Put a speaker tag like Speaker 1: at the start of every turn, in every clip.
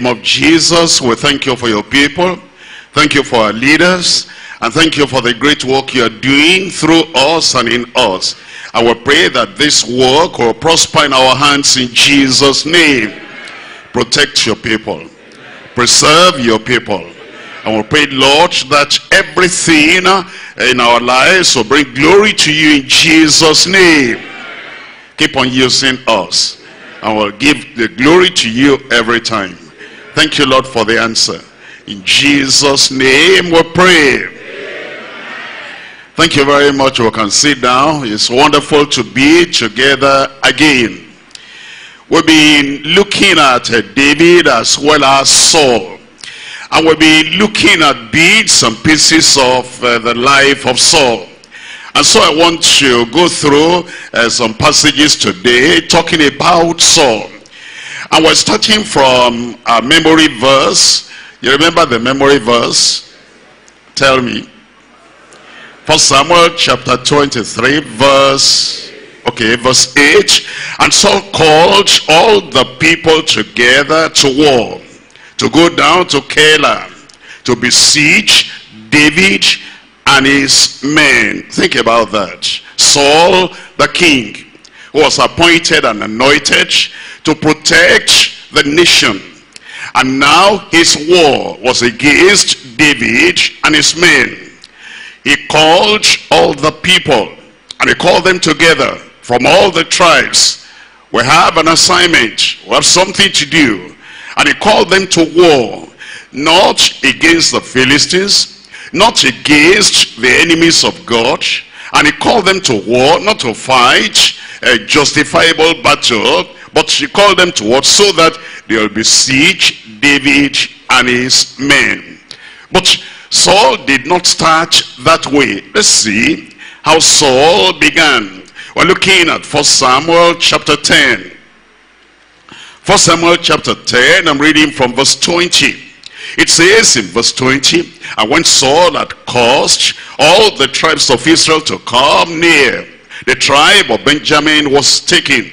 Speaker 1: name of Jesus, we thank you for your people. Thank you for our leaders. And thank you for the great work you are doing through us and in us. I will pray that this work will prosper in our hands in Jesus' name. Protect your people. Preserve your people. And we pray, Lord, that everything uh, in our lives will bring glory to you in Jesus' name. Keep on using us. And we'll give the glory to you every time. Thank you, Lord, for the answer. In Jesus' name we pray. Thank you very much. We can sit down. It's wonderful to be together again. We've been looking at uh, David as well as Saul. And we'll be looking at bits and pieces of uh, the life of Saul. And so I want to go through uh, some passages today talking about Saul. And we're starting from a memory verse. You remember the memory verse? Tell me. First Samuel chapter 23 verse, okay, verse 8. And Saul called all the people together to war, to go down to Keilah, to besiege David and his men. Think about that. Saul the king, who was appointed and anointed to protect the nation. And now his war was against David and his men. He called all the people and he called them together from all the tribes. We have an assignment. We have something to do. And he called them to war. Not against the Philistines. Not against the enemies of God. And he called them to war, not to fight a justifiable battle, but she called them to war so that they will besiege David and his men. But Saul did not start that way. Let's see how Saul began. We're looking at 1 Samuel chapter 10. 1 Samuel chapter 10, I'm reading from verse 20. It says in verse 20, And when Saul had caused all the tribes of Israel to come near, the tribe of Benjamin was taken.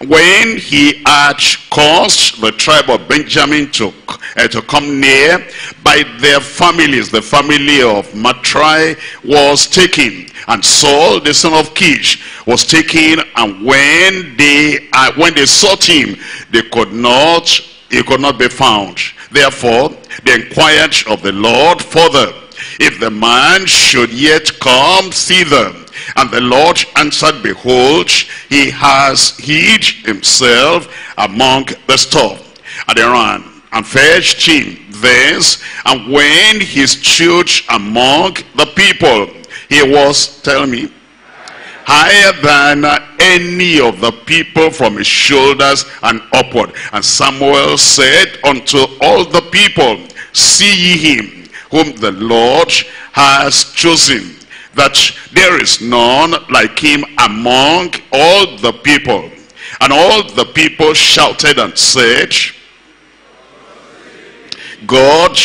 Speaker 1: When he had caused the tribe of Benjamin to, uh, to come near, by their families, the family of Matri was taken. And Saul, the son of Kish, was taken. And when they, uh, when they sought him, they could not, he could not be found. Therefore, they inquired of the Lord further, if the man should yet come thither. And the Lord answered, Behold, he has hid himself among the stuff. And they ran and fetched him thence. And when he stood among the people, he was, tell me, higher than any of the people from his shoulders and upward. And Samuel said unto all the people, See ye him, whom the Lord has chosen that there is none like him among all the people. And all the people shouted and said, God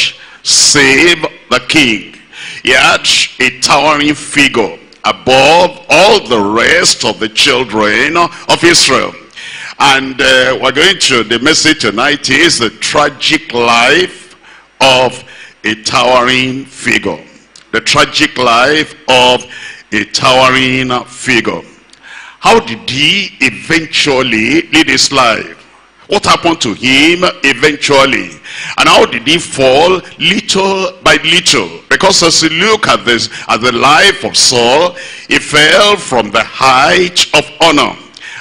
Speaker 1: save the king. He had a towering figure above all the rest of the children of Israel. And uh, we're going to, the message tonight is the tragic life of a towering figure the tragic life of a towering figure. How did he eventually lead his life? What happened to him eventually? And how did he fall little by little? Because as you look at this, at the life of Saul, he fell from the height of honor.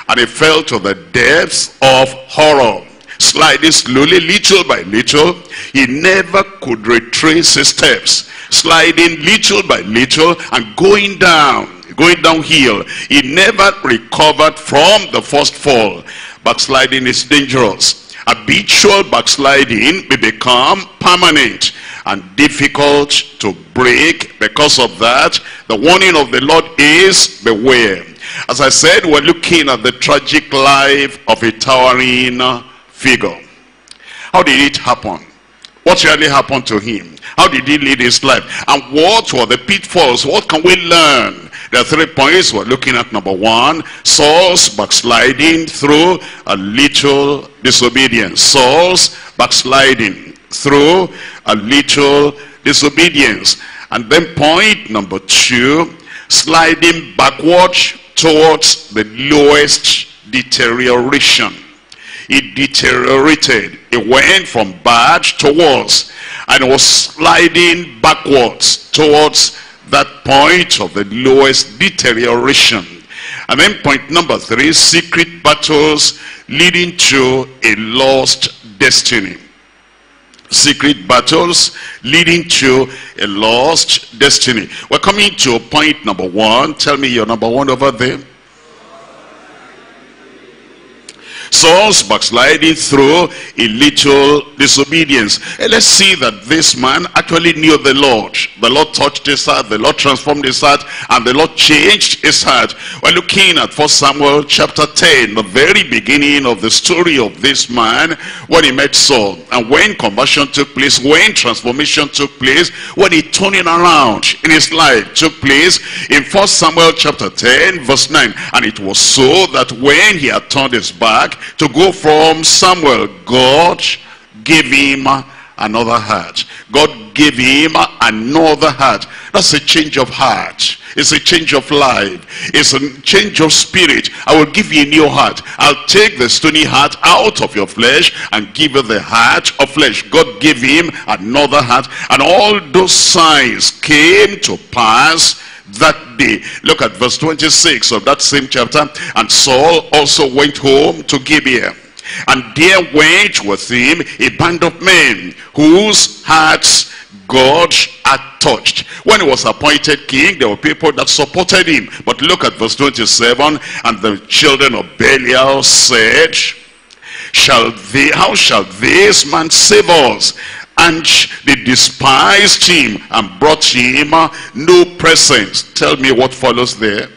Speaker 1: And he fell to the depths of horror. Sliding slowly, little by little, he never could retrace his steps sliding little by little and going down, going downhill. He never recovered from the first fall. Backsliding is dangerous. Habitual backsliding may become permanent and difficult to break. Because of that, the warning of the Lord is beware. As I said, we're looking at the tragic life of a towering figure. How did it happen? What really happened to him? How did he lead his life? And what were the pitfalls? What can we learn? There are three points we're looking at. Number one, Saul's backsliding through a little disobedience. Saul's backsliding through a little disobedience. And then point number two, sliding backwards towards the lowest deterioration. It deteriorated. It went from bad to worse. And was sliding backwards towards that point of the lowest deterioration. And then point number three, secret battles leading to a lost destiny. Secret battles leading to a lost destiny. We're coming to point number one. Tell me your number one over there. Saul's backsliding through a little disobedience. And let's see that this man actually knew the Lord. The Lord touched his heart, the Lord transformed his heart, and the Lord changed his heart. We're looking at 1 Samuel chapter 10, the very beginning of the story of this man when he met Saul. And when conversion took place, when transformation took place, when he turning around in his life took place in 1 Samuel chapter 10, verse 9. And it was so that when he had turned his back, to go from Samuel, God gave him another heart. God gave him another heart. That's a change of heart. It's a change of life. It's a change of spirit. I will give you a new heart. I'll take the stony heart out of your flesh and give you the heart of flesh. God gave him another heart. And all those signs came to pass that day. Look at verse 26 of that same chapter. And Saul also went home to Gibeah. And there went with him a band of men whose hearts God had touched. When he was appointed king, there were people that supported him. But look at verse 27. And the children of Belial said, Shall they, how shall this man save us? And they despised him and brought him no presents. Tell me what follows there.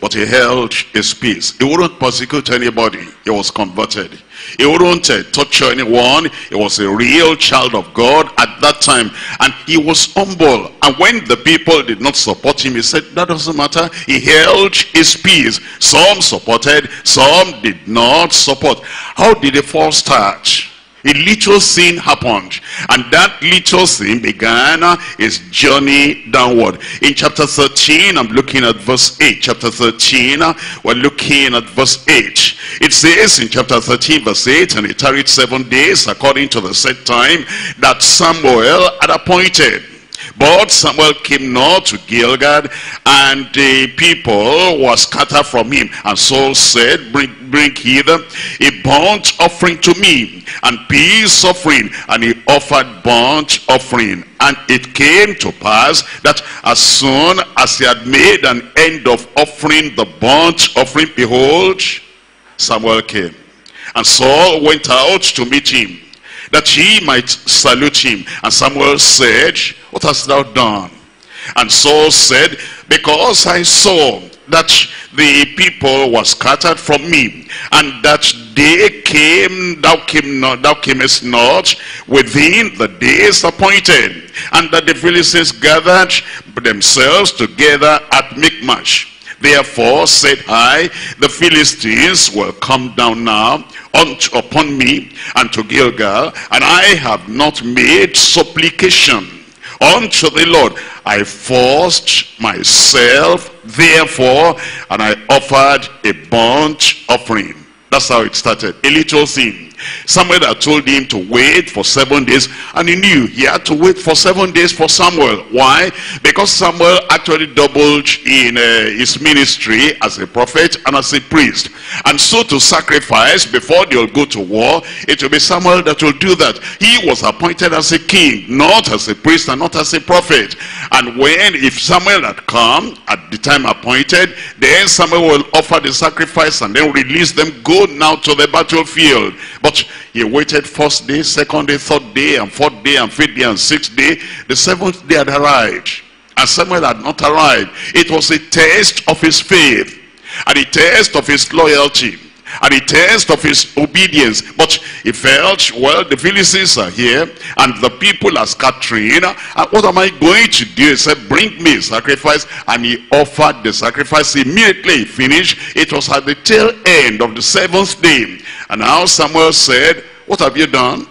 Speaker 1: But he held his peace. He wouldn't persecute anybody. He was converted. He wouldn't uh, torture anyone. He was a real child of God at that time. And he was humble. And when the people did not support him, he said, that doesn't matter. He held his peace. Some supported, some did not support. How did the fall start? A little sin happened. And that little sin began his journey downward. In chapter 13, I'm looking at verse 8. Chapter 13, we're looking at verse 8. It says in chapter 13, verse 8, And he tarried seven days according to the set time that Samuel had appointed. But Samuel came not to Gilgal, and the people were scattered from him. And Saul said, bring, bring hither a burnt offering to me, and peace offering. And he offered burnt offering. And it came to pass that as soon as he had made an end of offering the burnt offering, behold, Samuel came. And Saul went out to meet him that he might salute him. And Samuel said, What hast thou done? And Saul said, Because I saw that the people were scattered from me, and that they came, thou came not, thou camest not within the days appointed, and that the Philistines gathered themselves together at Michmash. Therefore said I, the Philistines will come down now unto, upon me and to Gilgal, and I have not made supplication unto the Lord. I forced myself, therefore, and I offered a burnt offering. That's how it started. A little thing. Samuel had told him to wait for seven days and he knew he had to wait for seven days for Samuel. Why? Because Samuel actually doubled in uh, his ministry as a prophet and as a priest. And so to sacrifice before they'll go to war, it will be Samuel that will do that. He was appointed as a king, not as a priest and not as a prophet. And when, if Samuel had come at the time appointed, then Samuel will offer the sacrifice and then release them, go now to the battlefield. But he waited first day, second day, third day, and fourth day, and fifth day, and sixth day. The seventh day had arrived. And Samuel had not arrived. It was a test of his faith. And a test of his loyalty. And a test of his obedience. But he felt, well, the Philistines are here, and the people are scattering. What am I going to do? He said, bring me a sacrifice. And he offered the sacrifice. Immediately he finished. It was at the tail end of the seventh day. And now Samuel said, what have you done?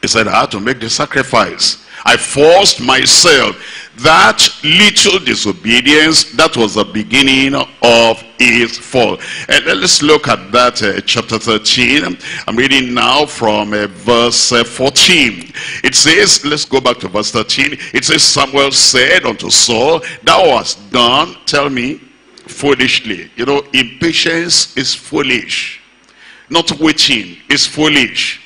Speaker 1: He said, I had to make the sacrifice. I forced myself. That little disobedience, that was the beginning of his fall. And let's look at that uh, chapter 13. I'm reading now from uh, verse uh, 14. It says, let's go back to verse 13. It says, Samuel said unto Saul, Thou hast done, tell me, foolishly. You know, impatience is foolish. Not waiting is foolish.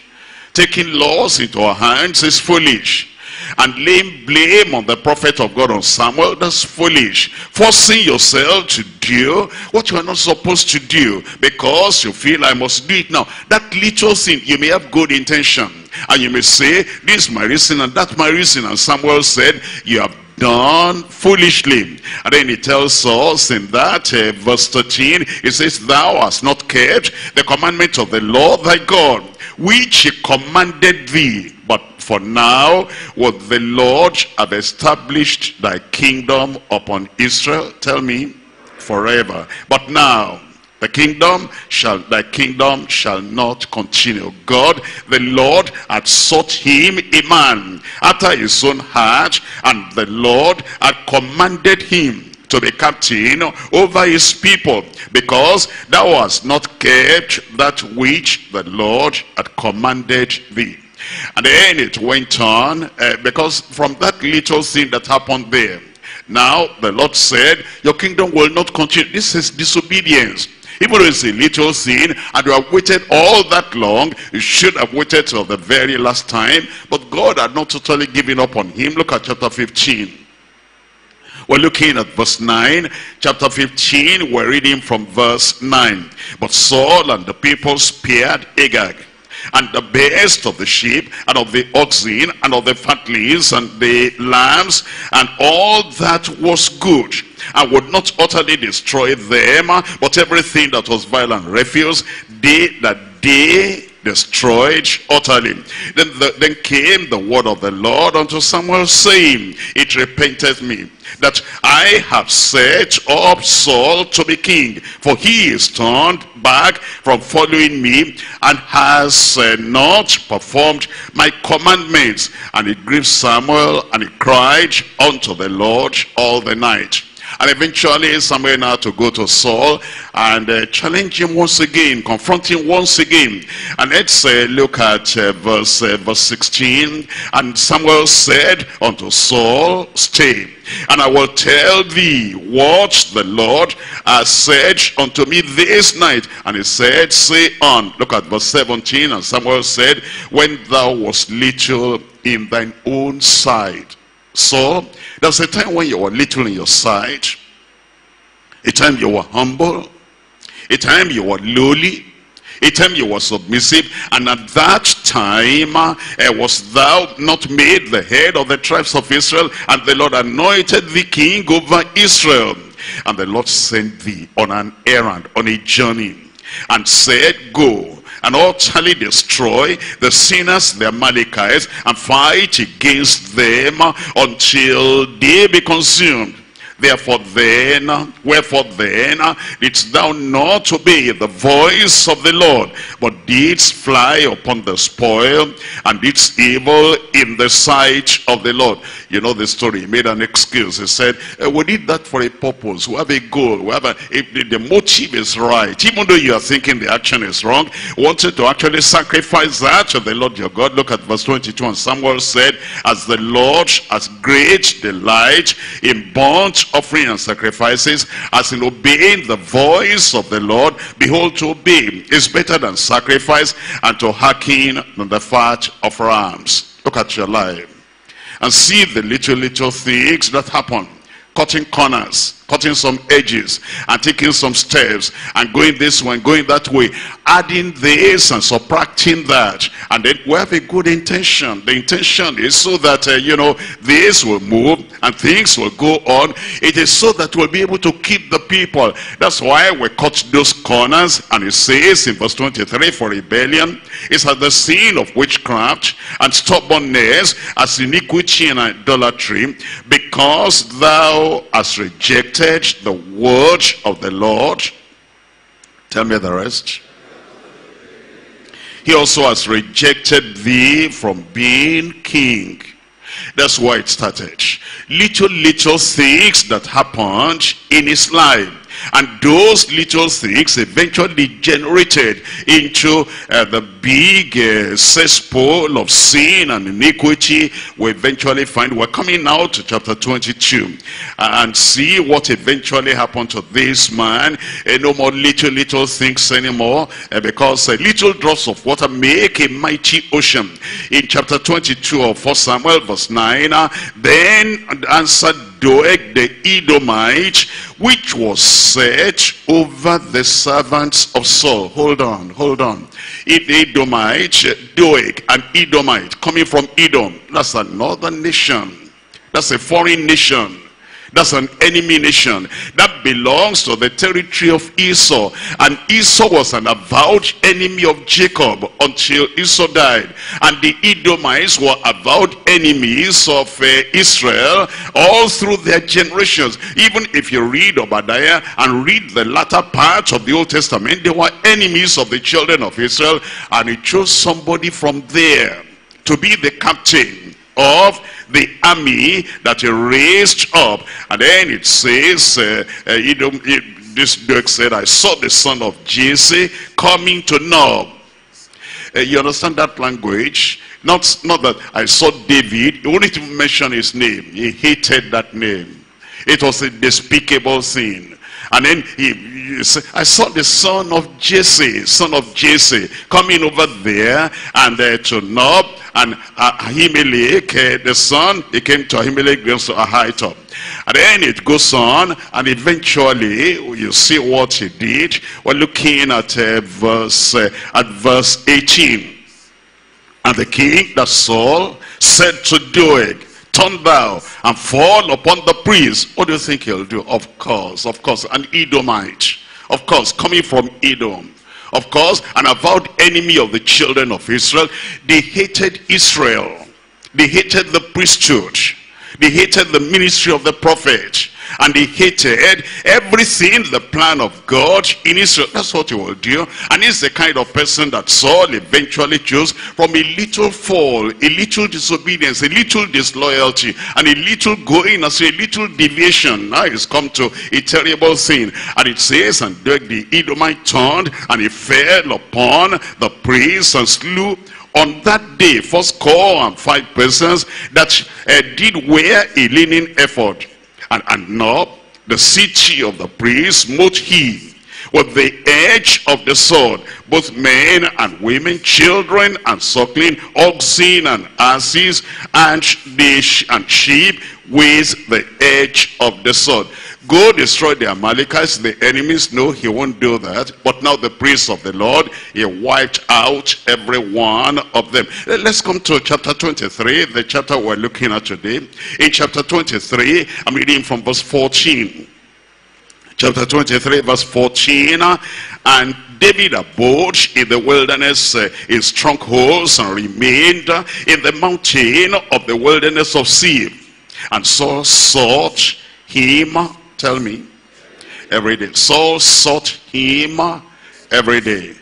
Speaker 1: Taking laws into our hands is foolish and laying blame on the prophet of God on Samuel, that's foolish. Forcing yourself to do what you are not supposed to do because you feel I must do it now. That little thing, you may have good intention. And you may say, this is my reason and that's my reason. And Samuel said, you have done foolishly. And then he tells us in that uh, verse 13, he says, Thou hast not kept the commandment of the Lord thy God, which he commanded thee. But for now, would the Lord have established thy kingdom upon Israel? Tell me, forever. But now, the kingdom shall, thy kingdom shall not continue. God, the Lord, had sought him a man after his own heart, and the Lord had commanded him to be captain over his people because thou hast not kept that which the Lord had commanded thee. And then it went on, uh, because from that little thing that happened there, now the Lord said, your kingdom will not continue. This is disobedience. Even though it's a little sin, and you have waited all that long, you should have waited till the very last time. But God had not totally given up on him. Look at chapter 15. We're looking at verse 9. Chapter 15, we're reading from verse 9. But Saul and the people spared Agag and the best of the sheep and of the oxen and of the fatlings and the lambs and all that was good and would not utterly destroy them but everything that was violent refuse they that they destroyed utterly. Then, the, then came the word of the Lord unto Samuel, saying, It repenteth me that I have set up Saul to be king, for he is turned back from following me and has uh, not performed my commandments. And it grieved Samuel, and he cried unto the Lord all the night. And eventually Samuel now to go to Saul and uh, challenge him once again, confront him once again. And let's uh, look at uh, verse, uh, verse 16. And Samuel said unto Saul, Stay, and I will tell thee what the Lord has said unto me this night. And he said, Say on. Look at verse 17. And Samuel said, When thou wast little in thine own sight. So, there was a time when you were little in your sight, a time you were humble, a time you were lowly, a time you were submissive, and at that time uh, was thou not made the head of the tribes of Israel, and the Lord anointed thee king over Israel. And the Lord sent thee on an errand, on a journey, and said, Go, and utterly destroy the sinners, the Amalekites, and fight against them until they be consumed. Therefore then, wherefore then, didst thou not obey the voice of the Lord, but didst fly upon the spoil, and didst evil in the sight of the Lord. You know the story, he made an excuse. He said, uh, we did that for a purpose. We have a goal. We have a, if the, the motive is right, even though you are thinking the action is wrong, wanted to actually sacrifice that to the Lord your God. Look at verse 22. And Samuel said, as the Lord has great delight in burnt offering and sacrifices, as in obeying the voice of the Lord, behold, to obey is better than sacrifice, and to hearken than the fat of rams. Look at your life. And see the little, little things that happen. Cutting corners, cutting some edges, and taking some steps, and going this way, and going that way. Adding this and subtracting that. And then we have a good intention. The intention is so that, uh, you know, this will move and things will go on. It is so that we'll be able to keep the people. That's why we cut those corners. And it says in verse 23, for rebellion is at the sin of witchcraft and stubbornness as iniquity and idolatry because thou hast rejected the word of the Lord. Tell me the rest. He also has rejected thee from being king. That's why it started. Little, little things that happened in his life and those little things eventually generated into uh, the big uh, cesspool of sin and iniquity we eventually find. We're coming now to chapter 22 and see what eventually happened to this man. Uh, no more little, little things anymore uh, because uh, little drops of water make a mighty ocean. In chapter 22 of 1 Samuel verse 9, uh, then answered Doeg the Edomite, which was set over the servants of Saul. Hold on, hold on. It edomite, eh, Doeg, an Edomite, coming from Edom. That's another nation. That's a foreign nation. That's an enemy nation. That belongs to the territory of Esau. And Esau was an avowed enemy of Jacob until Esau died. And the Edomites were avowed enemies of uh, Israel all through their generations. Even if you read Obadiah and read the latter part of the Old Testament, they were enemies of the children of Israel. And he chose somebody from there to be the captain of the army that he raised up. And then it says, uh, uh, Edom, this Doeg said, I saw the son of Jesse coming to Nob. Uh, you understand that language? Not, not that I saw David. He wouldn't even mention his name. He hated that name. It was a despicable sin. And then he, said, I saw the son of Jesse, son of Jesse, coming over there and uh, to Nob and Ahimelech, uh, the son, he came to Ahimelech, goes to Ahitub. And then it goes on, and eventually you see what he did. We're looking at uh, verse uh, at verse 18. And the king, that Saul, said to Doeg, Turn thou and fall upon the priest. What do you think he'll do? Of course, of course, an Edomite. Of course, coming from Edom of course, an avowed enemy of the children of Israel. They hated Israel. They hated the priesthood. They hated the ministry of the prophet. And he hated everything, the plan of God in Israel. That's what he will do. And he's the kind of person that Saul eventually chose from a little fall, a little disobedience, a little disloyalty, and a little going as a little deviation. Now he's come to a terrible sin. And it says, and the Edomite turned, and he fell upon the priest and slew on that day, first call and five persons that uh, did wear a linen ephod and, Nob, the city of the priest, smote he with the edge of the sword, both men and women, children and suckling, oxen and asses, and, the, and sheep with the edge of the sword. Go destroy the Amalekites, the enemies. No, he won't do that. But now the priest of the Lord, he wiped out every one of them. Let's come to chapter 23, the chapter we're looking at today. In chapter 23, I'm reading from verse 14. Chapter 23, verse 14. And David abode in the wilderness uh, in strongholds and remained in the mountain of the wilderness of Ziph. And Saul sought him Tell me. Every day. Saul sought him every day.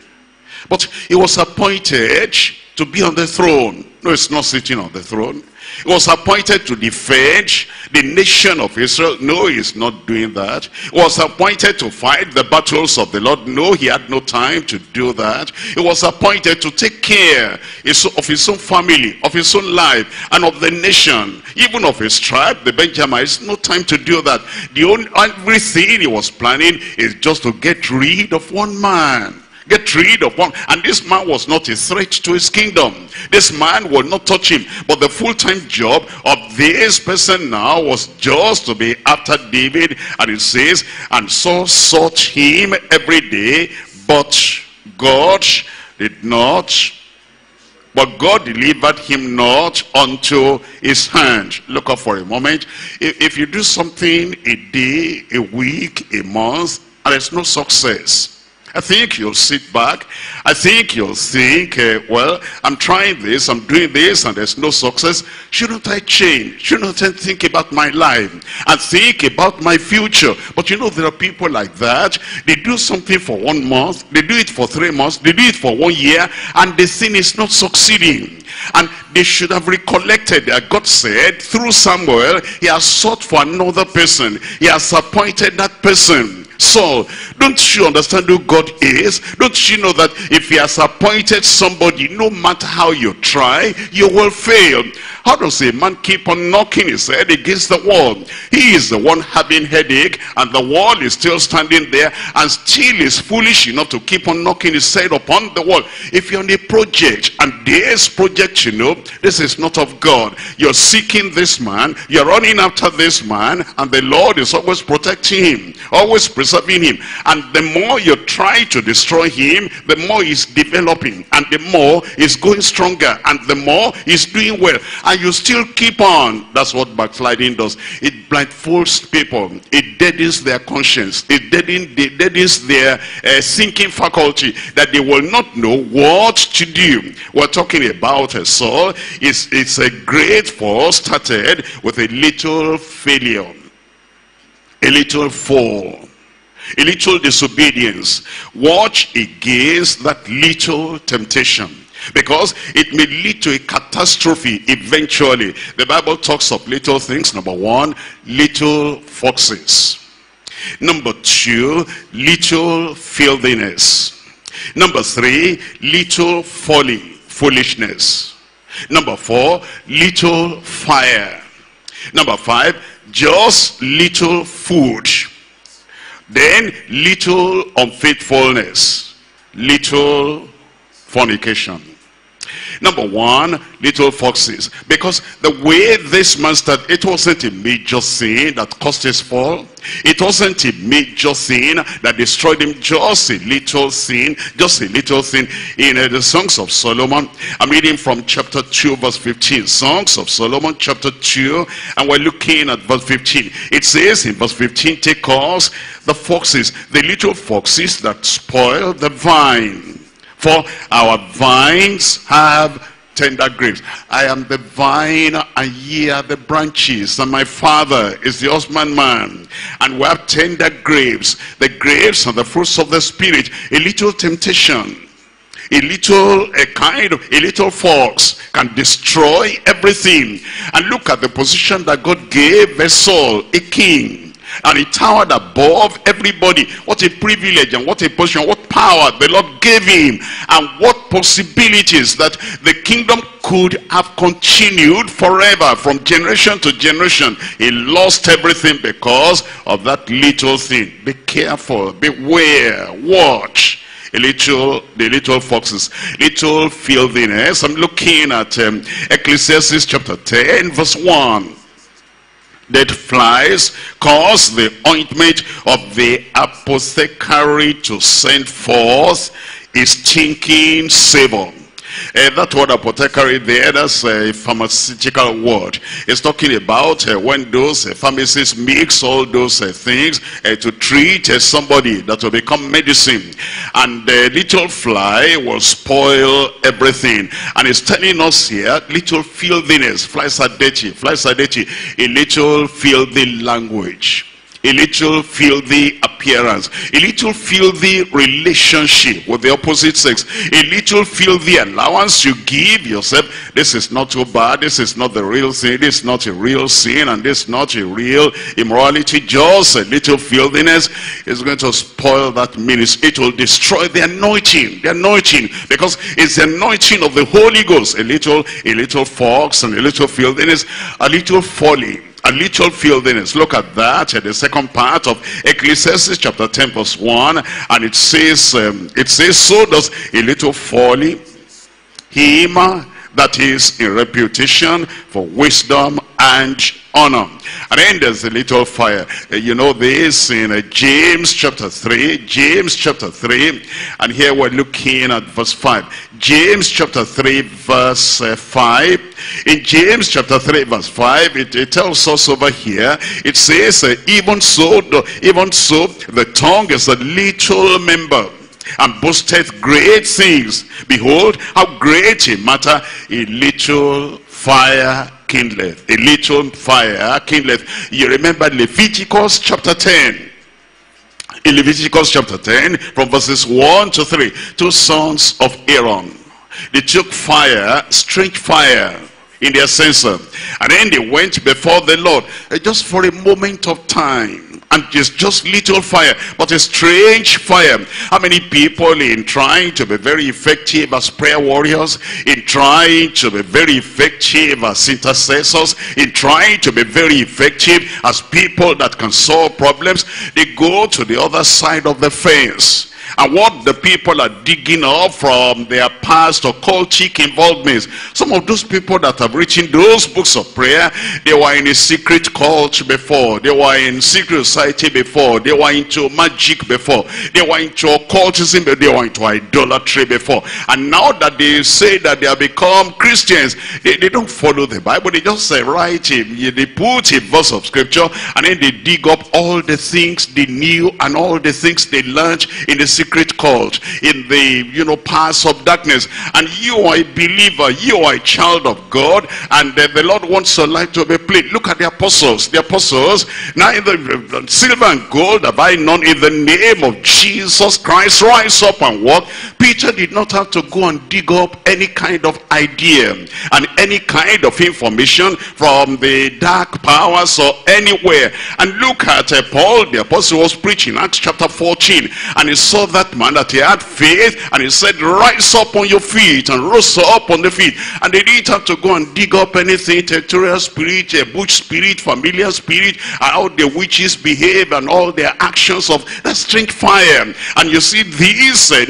Speaker 1: But he was appointed to be on the throne. No, it's not sitting on the throne. He was appointed to defend the nation of Israel. No, he's not doing that. He was appointed to fight the battles of the Lord. No, he had no time to do that. He was appointed to take care of his own family, of his own life, and of the nation, even of his tribe, the Benjamites. No time to do that. The only everything he was planning is just to get rid of one man get rid of one. And this man was not a threat to his kingdom. This man will not touch him. But the full-time job of this person now was just to be after David. And it says, and Saul sought him every day, but God did not but God delivered him not unto his hand. Look up for a moment. If, if you do something a day, a week, a month, and there's no success, I think you'll sit back. I think you'll think, uh, well, I'm trying this, I'm doing this, and there's no success. Shouldn't I change? Shouldn't I think about my life and think about my future? But you know, there are people like that. They do something for one month, they do it for three months, they do it for one year, and the thing is not succeeding. And they should have recollected that God said through Samuel, he has sought for another person. He has appointed that person. Saul, don't you understand who God is? Don't you know that if he has appointed somebody, no matter how you try, you will fail. How does a man keep on knocking his head against the wall? He is the one having headache and the wall is still standing there and still is foolish enough to keep on knocking his head upon the wall. If you're on a project and this project, you know, this is not of God. You're seeking this man, you're running after this man and the Lord is always protecting him, always preserving him. And the more you try to destroy him, the more he's developing and the more he's going stronger and the more he's doing well. And you still keep on. That's what backsliding does. It blindfolds people. It deadens their conscience. It deadens, their uh, thinking faculty that they will not know what to do. We're talking about a soul. It's, it's a great fall started with a little failure. A little fall a little disobedience watch against that little temptation because it may lead to a catastrophe eventually. The Bible talks of little things. Number one, little foxes. Number two, little filthiness. Number three, little folly, foolishness. Number four, little fire. Number five, just little food. Then little unfaithfulness, little fornication. Number one, little foxes. Because the way this man started, it wasn't a major sin that caused his fall. It wasn't a major sin that destroyed him. Just a little sin, just a little sin. In uh, the Songs of Solomon, I'm reading from chapter 2, verse 15. Songs of Solomon, chapter 2, and we're looking at verse 15. It says in verse 15, take us the foxes, the little foxes that spoil the vine for our vines have tender grapes. I am the vine and ye are the branches. And my father is the husbandman. And we have tender grapes. The grapes and the fruits of the spirit. A little temptation. A little, a kind of, a little fox can destroy everything. And look at the position that God gave Saul, a king and he towered above everybody. What a privilege and what a position, what power the Lord gave him. And what possibilities that the kingdom could have continued forever from generation to generation. He lost everything because of that little thing. Be careful, beware, watch a little the little foxes little filthiness i'm looking at um, ecclesiastes chapter 10 verse 1 dead flies cause the ointment of the apothecary to send forth a stinking savor uh, that word apothecary there, that's a pharmaceutical word. It's talking about uh, when those uh, pharmacists mix all those things to treat somebody that will become medicine. And the little fly will spoil everything. And it's telling us here, little filthiness. Flies are dirty. Flies are dirty. A little filthy language a little filthy appearance, a little filthy relationship with the opposite sex, a little filthy allowance you give yourself. This is not too bad. This is not the real thing. This is not a real sin and this is not a real immorality. Just a little filthiness is going to spoil that ministry. It will destroy the anointing, the anointing, because it's the anointing of the Holy Ghost. A little, a little fox and a little filthiness, a little folly a little filthiness. Look at that at the second part of Ecclesiastes chapter 10 verse 1. And it says, um, it says, so does a little folly him that is in reputation for wisdom and honor. And then there's a little fire. Uh, you know this in uh, James chapter 3. James chapter 3. And here we're looking at verse 5. James chapter 3 verse uh, 5. In James chapter 3 verse 5, it, it tells us over here, it says, even so, even so, the tongue is a little member and boasteth great things. Behold, how great a matter a little fire kindleth. A little fire kindleth. You remember Leviticus chapter 10. In Leviticus chapter 10, from verses 1 to 3, two sons of Aaron. They took fire, strange fire, in their censer. And then they went before the Lord, uh, just for a moment of time and it's just little fire but a strange fire. How many people in trying to be very effective as prayer warriors in trying to be very effective as intercessors in trying to be very effective as people that can solve problems? They go to the other side of the fence. And what the people are digging up from their past occultic involvements. Some of those people that have written those books of prayer, they were in a secret cult before. They were in secret society before. They were into magic before. They were into occultism, they were into idolatry before. And now that they say that they have become Christians, they, they don't follow the Bible. They just say, write it. They put a verse of scripture and then they dig up all the things they knew and all the things they learned in the secret cult in the you know paths of darkness and you are a believer you are a child of god and the, the lord wants your life to be played look at the apostles. The apostles now in the silver and gold have i none in the name of jesus christ rise up and walk. Peter did not have to go and dig up any kind of idea and any kind of information from the dark powers or anywhere. And look at uh, paul the apostle was preaching acts chapter 14 and he saw that man that he had faith and he said rise up on your feet and rose up on the feet. And they didn't have to go and dig up anything territorial spirit a bush spirit familiar spirit how the witches behave and all their actions of that strange fire. And you see these eh,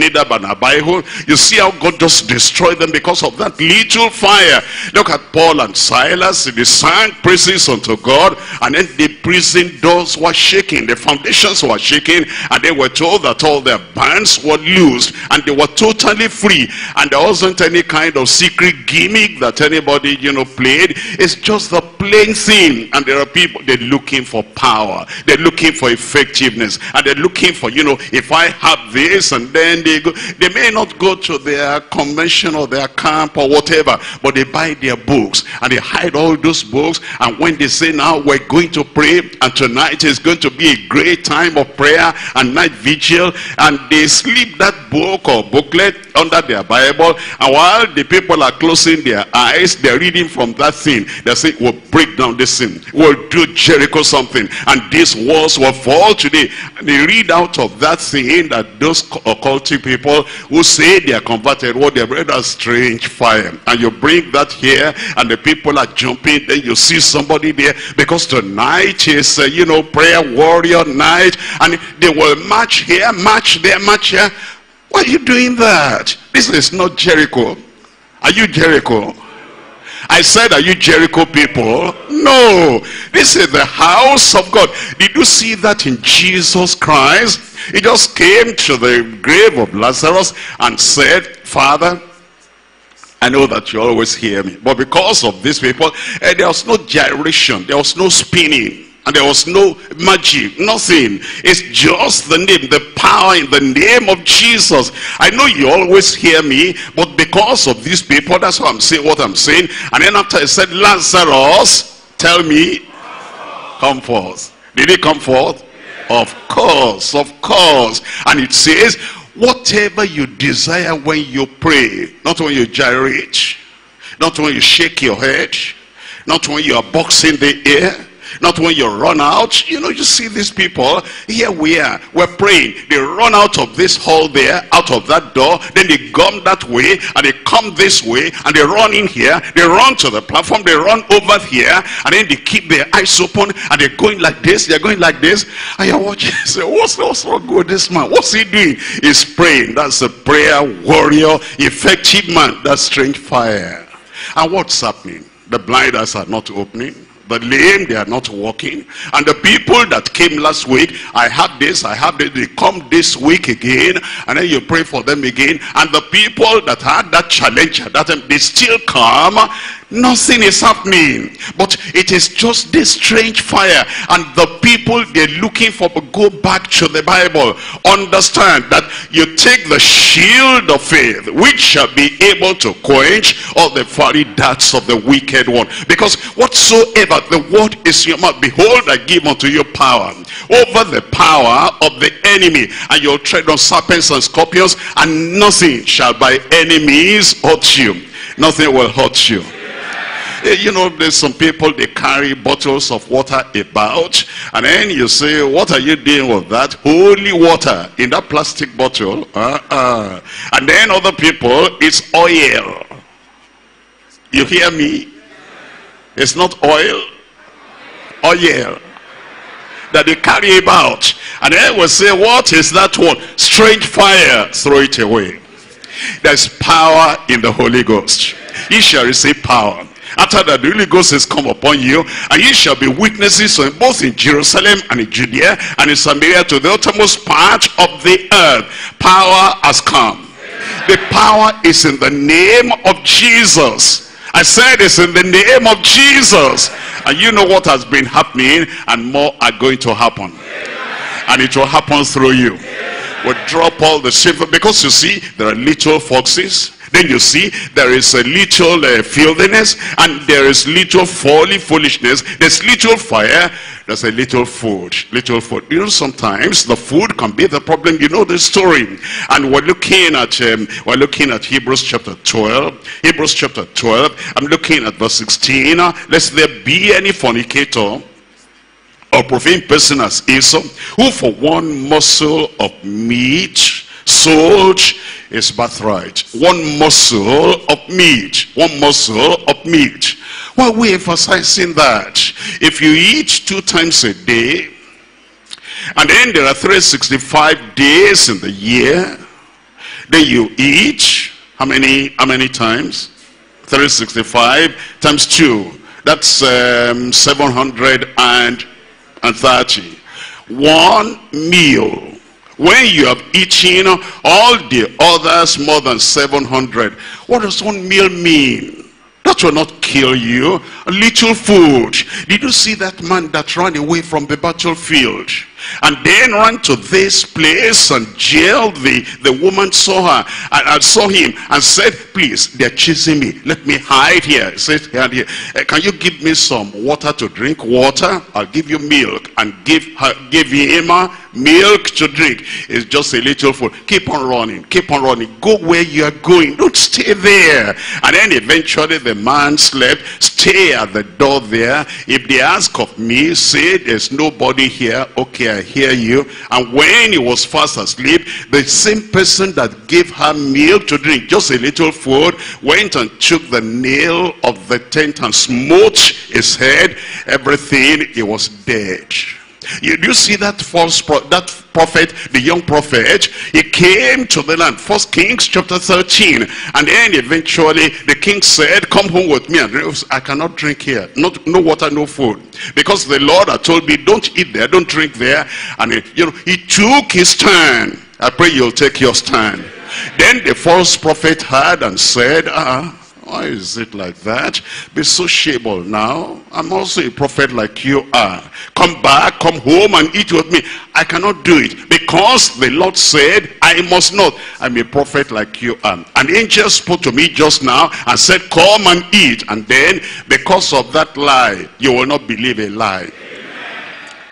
Speaker 1: Bible you see how God just destroyed them because of that little fire. Look at Paul and Silas they sang praises unto God and then the prison doors were shaking the foundations were shaking and they were told that all their bands were loosed and they were totally free and there wasn't any kind of secret gimmick that anybody you know played. It's just the plain thing and there are people they're looking for power. They're looking for effectiveness. And they're looking for you know if i have this and then they go they may not go to their convention or their camp or whatever but they buy their books. And they hide all those books. And when they say now we're going to pray and tonight is going to be a great time of prayer and night vigil and they slip that book or booklet under their Bible and while the people are closing their eyes they're reading from that thing. They say we'll break down this thing. We'll do Jericho something. And these walls will fall today. And they read out of that thing that those occultic people who say they are converted what they read strange fire. And you bring that here and the people are jumping. Then you see somebody there because tonight is uh, you know prayer warrior night. And they will march here march there march here why are you doing that this is not Jericho are you Jericho I said, are you Jericho people? No. This is the house of God. Did you see that in Jesus Christ? He just came to the grave of Lazarus and said, Father, I know that you always hear me. But because of these people, eh, there was no gyration. There was no spinning. And there was no magic, nothing. It's just the name, the power in the name of Jesus. I know you always hear me, but because of these people, that's why I'm saying what I'm saying. And then after I said, Lazarus, tell me, come forth. Did he come forth? Of course, of course. And it says, whatever you desire when you pray, not when you gyrate, not when you shake your head, not when you are boxing the air, not when you run out. You know, you see these people. Here we are. We're praying. They run out of this hall there, out of that door. Then they come that way and they come this way and they run in here. They run to the platform. They run over here and then they keep their eyes open and they're going like this. They're going like this. And you're watching. Say, what's, what's wrong with this man? What's he doing? He's praying. That's a prayer warrior, effective man. That's strange fire. And what's happening? The blind eyes are not opening The lame, they are not walking. And the people that came last week, I have this, I have this, they come this week again, and then you pray for them again. And the people that had that challenge, that time, they still come, nothing is happening. But it is just this strange fire. And the people they're looking for, go back to the Bible. Understand that you take the shield of faith, which shall be able to quench all the fiery darts of the wicked one. Because whatsoever the word is in your mouth. Behold, I give unto you power over the power of the enemy. And you'll tread on serpents and scorpions, and nothing shall by enemies hurt you. Nothing will hurt you. Eh, you know, there's some people, they carry bottles of water about. And then you say, what are you doing with that? Holy water in that plastic bottle. Uh -uh. And then other people, it's oil. You hear me? It's not oil oil that they carry about. And then will say, what is that one? Strange fire. Throw it away. There's power in the Holy Ghost. You shall receive power. After that, the Holy Ghost has come upon you, and you shall be witnesses both in Jerusalem and in Judea and in Samaria to the uttermost part of the earth. Power has come. The power is in the name of Jesus. I said it's in the name of Jesus. And you know what has been happening and more are going to happen. And it will happen through you. We'll drop all the silver because you see there are little foxes. Then you see there is a little uh, filthiness and there is little folly, foolishness. There's little fire there's a little food, little food. You know, sometimes the food can be the problem. You know the story. And we're looking at, um, we're looking at Hebrews chapter 12. Hebrews chapter 12. I'm looking at verse 16. Lest there be any fornicator or profane person as Esau, who for one morsel of meat sold his birthright. One morsel of meat. One morsel of meat why are we emphasizing that? If you eat two times a day, and then there are 365 days in the year, then you eat, how many, how many times? 365 times 2. That's um, 730. One meal. When you have eaten all the others more than 700, what does one meal mean? That will not kill you. A little food. Did you see that man that ran away from the battlefield? And then ran to this place and Jael the, the woman saw her and, and saw him and said, please, they're chasing me. Let me hide here. He said, here, uh, can you give me some water to drink? Water? I'll give you milk and give her, give him milk to drink. It's just a little food. Keep on running. Keep on running. Go where you are going. Don't stay there. And then eventually the man slept. Stay at the door there. If they ask of me, say there's nobody here. Okay, I hear you. And when he was fast asleep, the same person that gave her milk to drink, just a little food, went and took the nail of the tent and smote his head. Everything, he was dead. You, you see that false pro that prophet, the young prophet, he came to the land. First Kings chapter 13. And then eventually the king said, come home with me and. I cannot drink here. Not, no water, no food. Because the Lord had told me, don't eat there, don't drink there. And he, you know, he took his turn. I pray you'll take your stand. Then the false prophet heard and said, ah, why is it like that? Be sociable now. I'm also a prophet like you are. Come back, come home and eat with me. I cannot do it because the Lord said, I must not. I'm a prophet like you are. An angel spoke to me just now and said, come and eat. And then because of that lie, you will not believe a lie.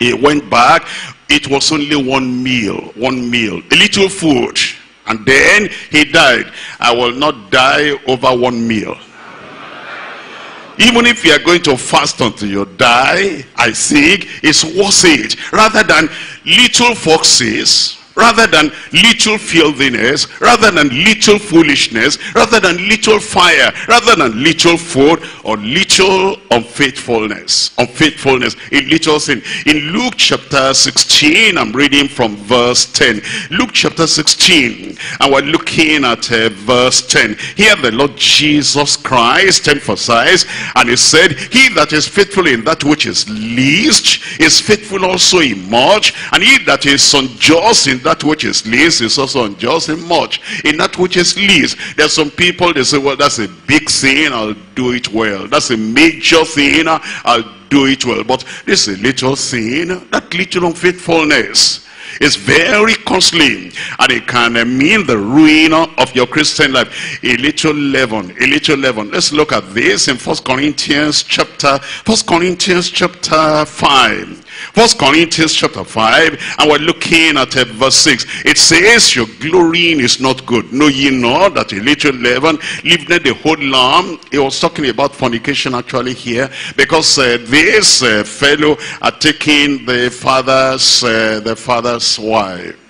Speaker 1: He went back. It was only one meal, one meal, a little food. And then he died. I will not die over one meal. Even if you are going to fast until you die, I think it's worth it. Rather than little foxes rather than little filthiness, rather than little foolishness, rather than little fire, rather than little food, or little unfaithfulness. Unfaithfulness in little sin. In Luke chapter 16, I'm reading from verse 10. Luke chapter 16, and we're looking at uh, verse 10. Here the Lord Jesus Christ emphasized, and he said, He that is faithful in that which is least is faithful also in much, and he that is unjust in that which is least is also unjust in much. In that which is least, there's some people, they say, well, that's a big sin, I'll do it well. That's a major sin, I'll do it well. But this is a little sin, that little unfaithfulness is very costly and it can mean the ruin of your Christian life. A little leaven, a little leaven. Let's look at this in First Corinthians chapter, First Corinthians chapter 5. First Corinthians chapter 5, and we're looking at uh, verse 6. It says, Your glorying is not good. Know ye not that a little leaven leavened the whole lump? He was talking about fornication actually here, because uh, this uh, fellow are taking the father's, uh, the father's wife.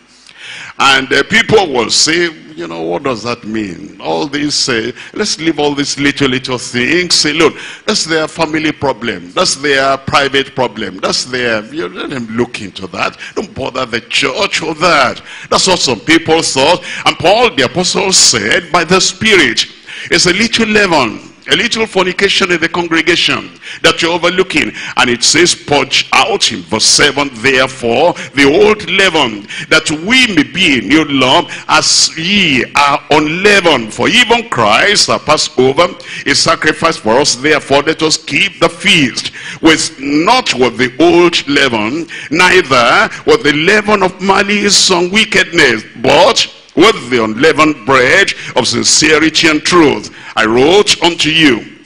Speaker 1: And uh, people will say, you know, what does that mean? All these, uh, let's leave all these little, little things alone. That's their family problem. That's their private problem. That's their, you let them look into that. Don't bother the church with that. That's what some people thought. And Paul the apostle said, by the Spirit, it's a little leaven a little fornication in the congregation that you're overlooking. And it says, purge out in verse 7, therefore, the old leaven, that we may be in new lump, as ye are unleavened. For even Christ, our Passover, is sacrificed for us. Therefore, let us keep the feast with not with the old leaven, neither with the leaven of malice and wickedness, but with the unleavened bread of sincerity and truth. I wrote unto you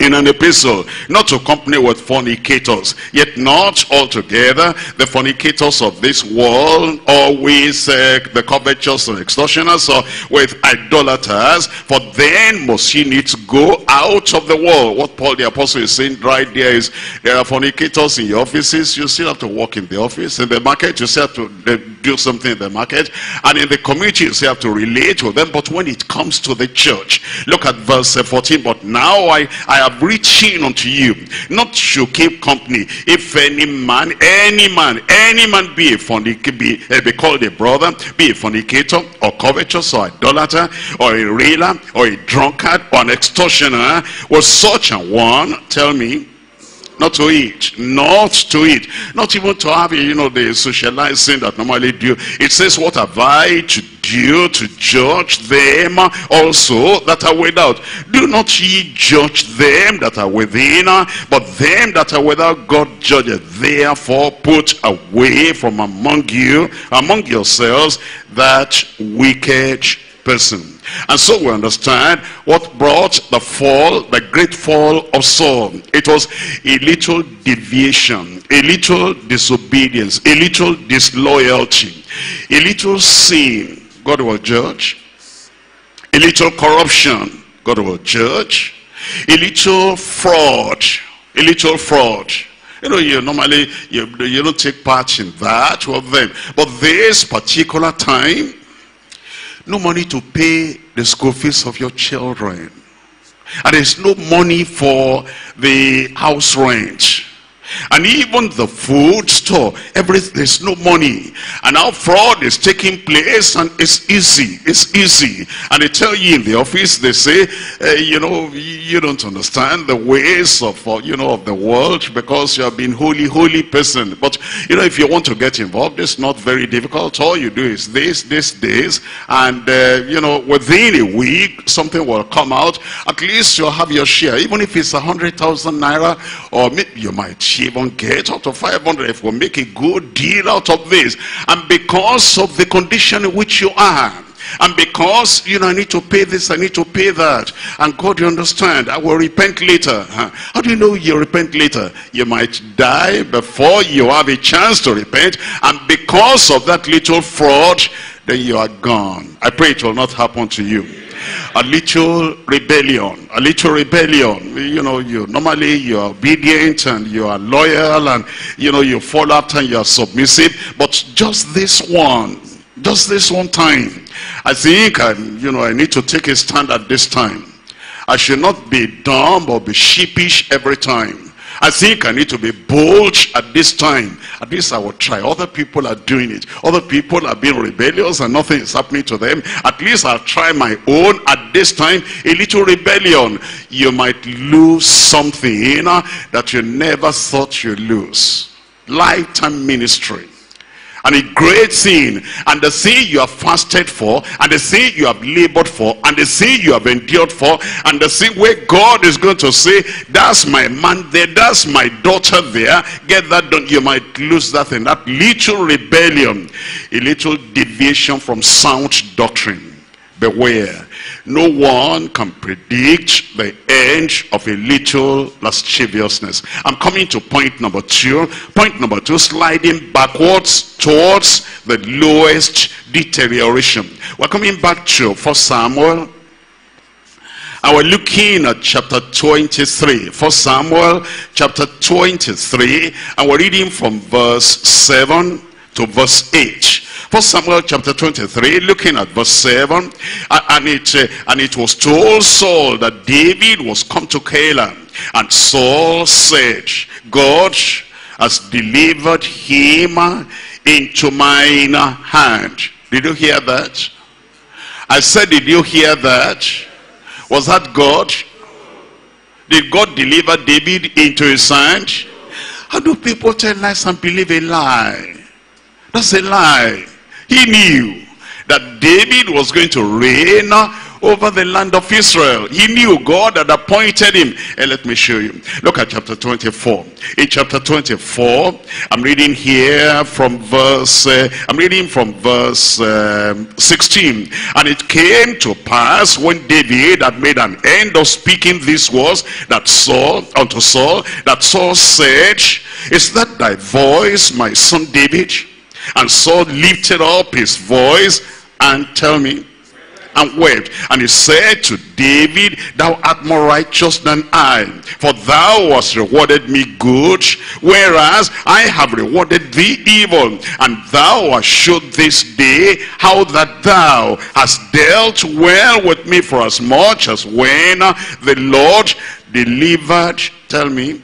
Speaker 1: in an epistle, not to company with fornicators, yet not altogether the fornicators of this world, or with uh, the covetous and extortioners, or with idolaters, for then must ye needs go out of the world. What Paul the apostle is saying right there is, there are fornicators in your offices, you still have to work in the office, in the market, you still have to uh, do something in the market, and in the community, you have to relate with them, but when it comes to the church, look at verse 14, but now I, I have have reaching unto you, not to keep company. If any man, any man, any man be a fornicator, be, uh, be called a brother, be a fornicator, or covetous, or idolater, or a railer, or a drunkard, or an extortioner, was such a one, tell me, not to eat, not to eat, not even to have, you know, the socializing that normally do. It says, what have I to do to judge them also that are without? Do not ye judge them that are within, but them that are without God judgeth. Therefore put away from among you, among yourselves, that wicked person. And so we understand what brought the fall, the great fall of Saul. It was a little deviation, a little disobedience, a little disloyalty, a little sin. God will judge. A little corruption. God will judge. A little fraud. A little fraud. You know, you normally, you, you don't take part in that with them. But this particular time, no money to pay the school fees of your children. And there's no money for the house rent. And even the food store, everything, there's no money. And now fraud is taking place and it's easy. It's easy. And they tell you in the office, they say, uh, you know, you don't understand the ways of, uh, you know, of the world because you have been holy, holy person. But, you know, if you want to get involved, it's not very difficult. All you do is this, this, this. And, uh, you know, within a week, something will come out. At least you'll have your share. Even if it's a hundred thousand naira or you might even get out of 500 if we make a good deal out of this. And because of the condition in which you are, and because, you know, I need to pay this, I need to pay that. And God, you understand, I will repent later. Huh? How do you know you repent later? You might die before you have a chance to repent. And because of that little fraud, then you are gone. I pray it will not happen to you. a little rebellion, a little rebellion. You know, you normally you're obedient and you are loyal and you know you follow after and you are submissive. But just this one, just this one time, I think I, you know I need to take a stand at this time. I should not be dumb or be sheepish every time. I think I need to be bold at this time. At least I will try. Other people are doing it. Other people are being rebellious and nothing is happening to them. At least I'll try my own at this time. A little rebellion. You might lose something that you never thought you'd lose. Lifetime ministry and a great sin and the sin you have fasted for and the sin you have labored for and the sin you have endured for and the sin where God is going to say that's my man there that's my daughter there. Get that done. You might lose that thing that little rebellion a little deviation from sound doctrine. Beware no one can predict the end of a little lasciviousness. I'm coming to point number two. Point number two, sliding backwards towards the lowest deterioration. We're coming back to 1 Samuel. And we're looking at chapter 23. 1 Samuel chapter 23. And we're reading from verse 7 to verse 8. First Samuel chapter 23, looking at verse 7, and it, uh, and it was told Saul that David was come to Keilah. And Saul said, God has delivered him into mine hand. Did you hear that? I said, did you hear that? Was that God? Did God deliver David into his hand? How do people tell lies and believe a lie? That's a lie. He knew that David was going to reign over the land of Israel. He knew God had appointed him. And let me show you. Look at chapter 24. In chapter 24, I'm reading here from verse, uh, I'm reading from verse um, 16. And it came to pass when David had made an end of speaking these words that Saul, unto Saul, that Saul said, Is that thy voice, my son David? And Saul lifted up his voice and tell me, and wept. And he said to David, Thou art more righteous than I, for thou hast rewarded me good, whereas I have rewarded thee evil. And thou hast showed this day how that thou hast dealt well with me for as much as when the Lord delivered, tell me,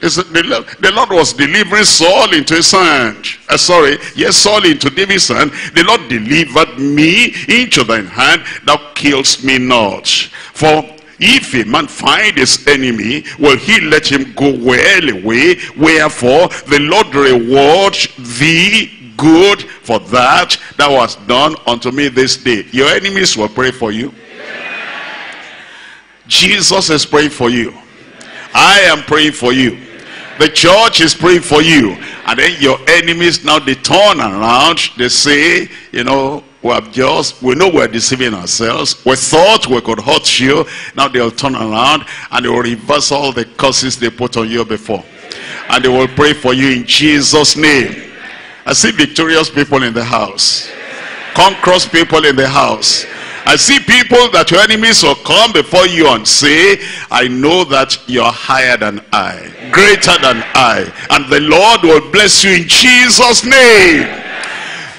Speaker 1: the, the Lord was delivering Saul into his hand. Uh, sorry, yes, Saul into David's hand. The Lord delivered me into thine hand. Thou killest me not. For if a man find his enemy, will he let him go well away? Wherefore the Lord reward thee good for that thou hast done unto me this day. Your enemies will pray for you. Jesus is praying for you. I am praying for you. The church is praying for you. And then your enemies now they turn around. They say, you know, we have just, we know we're deceiving ourselves. We thought we could hurt you. Now they'll turn around and they will reverse all the curses they put on you before. And they will pray for you in Jesus' name. I see victorious people in the house. Conquerors people in the house. I see people that your enemies will come before you and say, I know that you're higher than I, greater than I, and the Lord will bless you in Jesus' name.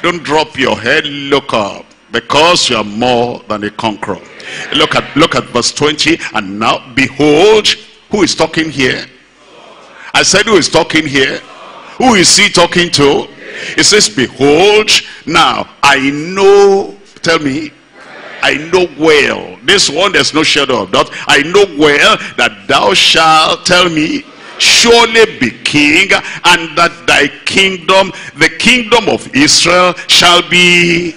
Speaker 1: Don't drop your head, look up, because you are more than a conqueror. Look at, look at verse 20, and now behold, who is talking here? I said who is talking here? Who is he talking to? It says, behold, now I know, tell me, I know well, this one there's no shadow of doubt. I know well that thou shalt tell me, surely be king, and that thy kingdom, the kingdom of Israel, shall be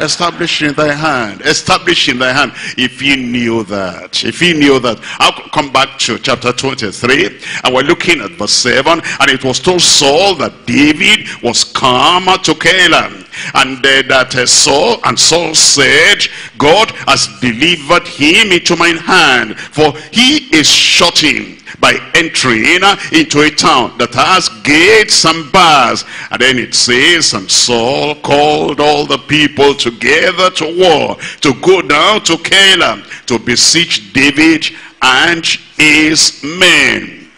Speaker 1: established in thy hand established in thy hand. If you knew that if you knew that i'll come back to chapter 23 and we're looking at verse 7 and it was told saul that david was come to Keilah and uh, that uh, Saul and Saul said, God has delivered him into mine hand, for he is shutting by entering uh, into a town that has gates and bars. And then it says, and Saul called all the people together to war, to go down to Keilah, to beseech David and his men.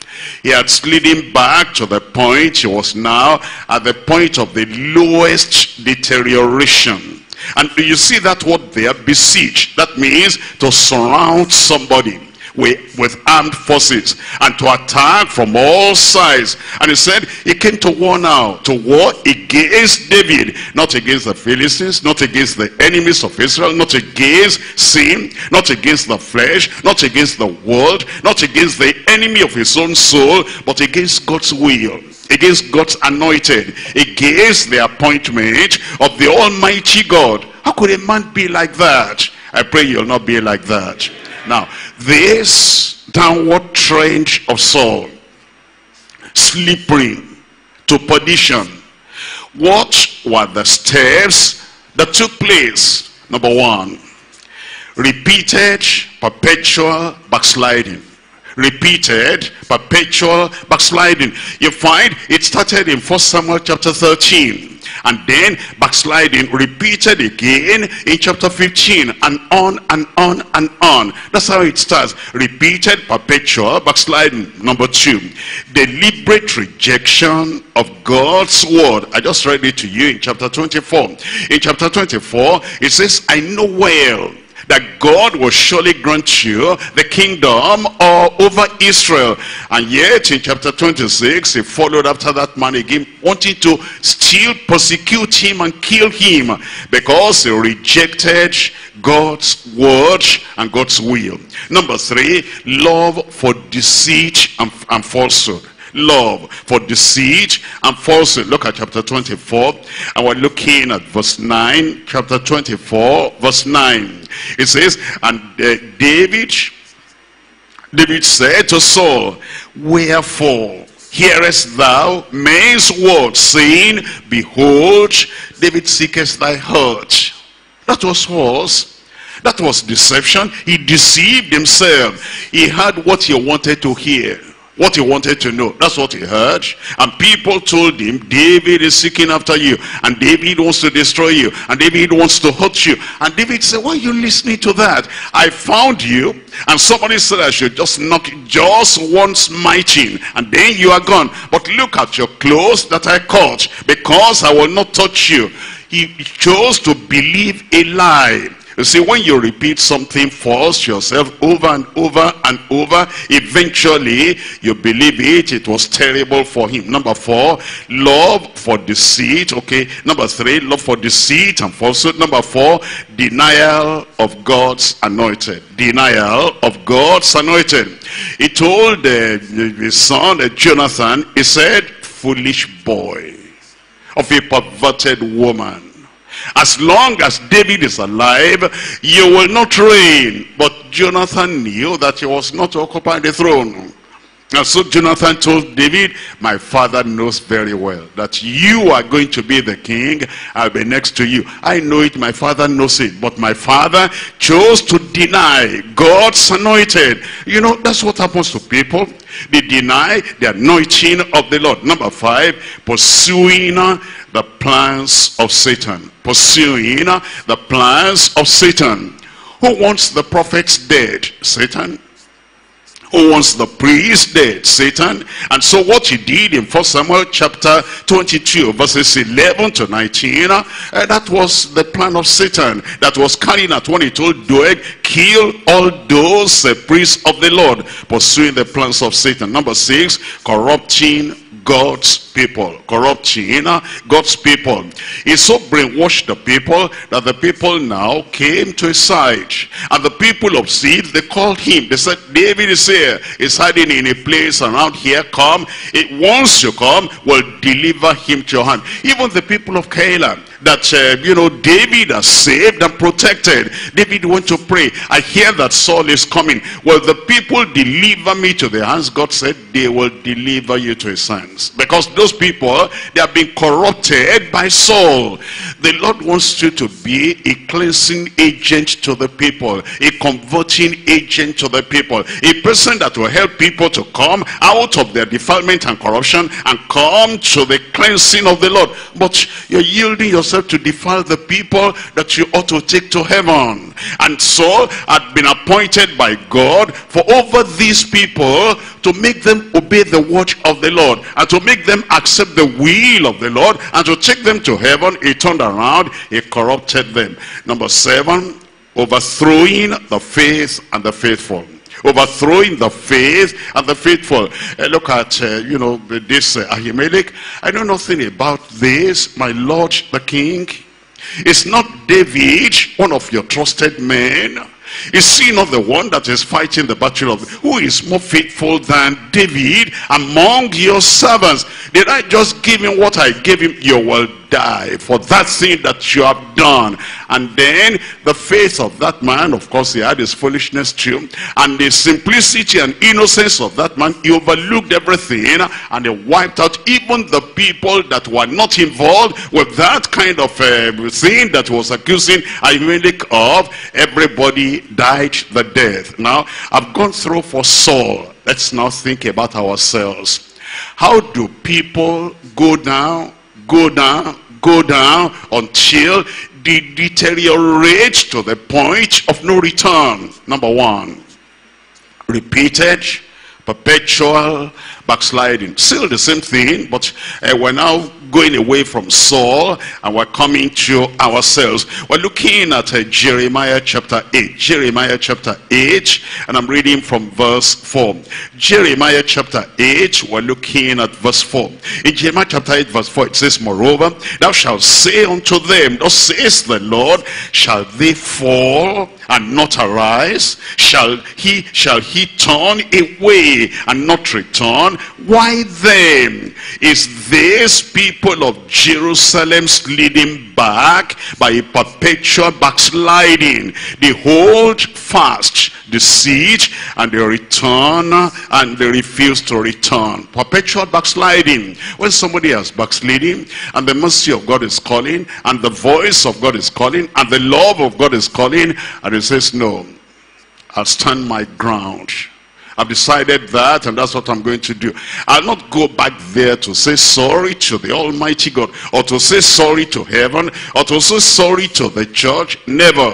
Speaker 1: He had slid him back to the point he was now at the point of the lowest deterioration. And do you see that word there, beseech. That means to surround somebody with, with armed forces and to attack from all sides. And he said he came to war now, to war against David, not against the Philistines, not against the enemies of Israel, not against sin, not against the flesh, not against the world, not against the enemy of his own soul, but against God's will against God's anointed, against the appointment of the Almighty God. How could a man be like that? I pray you'll not be like that. Now, this downward trend of Saul, slippery to perdition, what were the steps that took place? Number one, repeated perpetual backsliding repeated perpetual backsliding. You find it started in first samuel chapter 13 and then backsliding repeated again in chapter 15 and on and on and on. That's how it starts. Repeated perpetual backsliding. Number two deliberate rejection of God's word. I just read it to you in chapter 24 in chapter 24 it says I know well that God will surely grant you the kingdom over Israel. And yet in chapter 26, he followed after that man again, wanting to still persecute him and kill him because he rejected God's word and God's will. Number three, love for deceit and, and falsehood love for deceit and falsehood. Look at chapter 24 and we're looking at verse 9. Chapter 24 verse 9. It says, and uh, David, David said to Saul, Wherefore hearest thou men's words, saying, Behold, David seeketh thy hurt. That was false. That was deception. He deceived himself. He had what he wanted to hear what he wanted to know. That's what he heard. And people told him, David is seeking after you. And David wants to destroy you. And David wants to hurt you. And David said, why are you listening to that? I found you. And somebody said I should just knock just once mighty. And then you are gone. But look at your clothes that I caught. Because I will not touch you. He chose to believe a lie you see, when you repeat something false yourself over and over and over, eventually you believe it. It was terrible for him. Number four, love for deceit. Okay. Number three, love for deceit and falsehood. Number four, denial of God's anointed. Denial of God's anointed. He told uh, his son, uh, Jonathan, he said, foolish boy of a perverted woman as long as David is alive, you will not reign. But Jonathan knew that he was not occupying the throne. And so Jonathan told David, my father knows very well that you are going to be the king. I'll be next to you. I know it, my father knows it. But my father chose to deny God's anointed. You know, that's what happens to people. They deny the anointing of the Lord. Number five, pursuing the plans of Satan. Pursuing the plans of Satan. Who wants the prophets dead? Satan who wants the priest dead, Satan. And so what he did in 1 Samuel chapter 22, verses 11 to 19, uh, that was the plan of Satan that was carrying out when he told Doeg, kill all those uh, priests of the Lord, pursuing the plans of Satan. Number six, corrupting God's people, corrupting God's people. He so brainwashed the people that the people now came to his side. And the people of seed, they called him. They said, David is here. He's hiding in a place around here. Come. It, once you come, we'll deliver him to your hand. Even the people of Keilah, that, uh, you know, David has saved and protected. David went to pray. I hear that Saul is coming. Well, the people deliver me to the hands. God said they will deliver you to his hands. Because those people, they have been corrupted by Saul. The Lord wants you to be a cleansing agent to the people. A converting agent to the people. A person that will help people to come out of their defilement and corruption and come to the cleansing of the Lord. But you're yielding yourself to defile the people that you ought to take to heaven. And Saul had been appointed by God for over these people to make them obey the word of the Lord and to make them accept the will of the Lord and to take them to heaven. He turned around, he corrupted them. Number seven, overthrowing the faith and the faithful overthrowing the faith and the faithful. Uh, look at, uh, you know, this uh, Ahimelech. I know nothing about this, my lord the king. Is not David one of your trusted men? Is he not the one that is fighting the battle of who is more faithful than David among your servants? Did I just give him what I gave him? You will die for that thing that you have done. And then the faith of that man, of course, he had his foolishness too. And the simplicity and innocence of that man, he overlooked everything and he wiped out even the people that were not involved with that kind of uh, thing that was accusing Ahimelech of. Everybody died the death. Now, I've gone through for Saul. Let's now think about ourselves. How do people go down, go down, go down until they deteriorate to the point of no return. Number one, repeated, perpetual backsliding. Still the same thing, but uh, we're now going away from Saul and we're coming to ourselves. We're looking at uh, Jeremiah chapter 8. Jeremiah chapter 8 and I'm reading from verse 4. Jeremiah chapter 8 we're looking at verse 4. In Jeremiah chapter 8 verse 4 it says, Moreover, thou shalt say unto them, Thus says the Lord, shall they fall and not arise? Shall he, shall he turn away and not return? Why then is this people of Jerusalem leading back by a perpetual backsliding? They hold fast the siege and they return and they refuse to return. Perpetual backsliding. When somebody has backsliding and the mercy of God is calling and the voice of God is calling and the love of God is calling and he says, no, I'll stand my ground. I've decided that and that's what I'm going to do. I'll not go back there to say sorry to the Almighty God or to say sorry to heaven or to say sorry to the church. Never.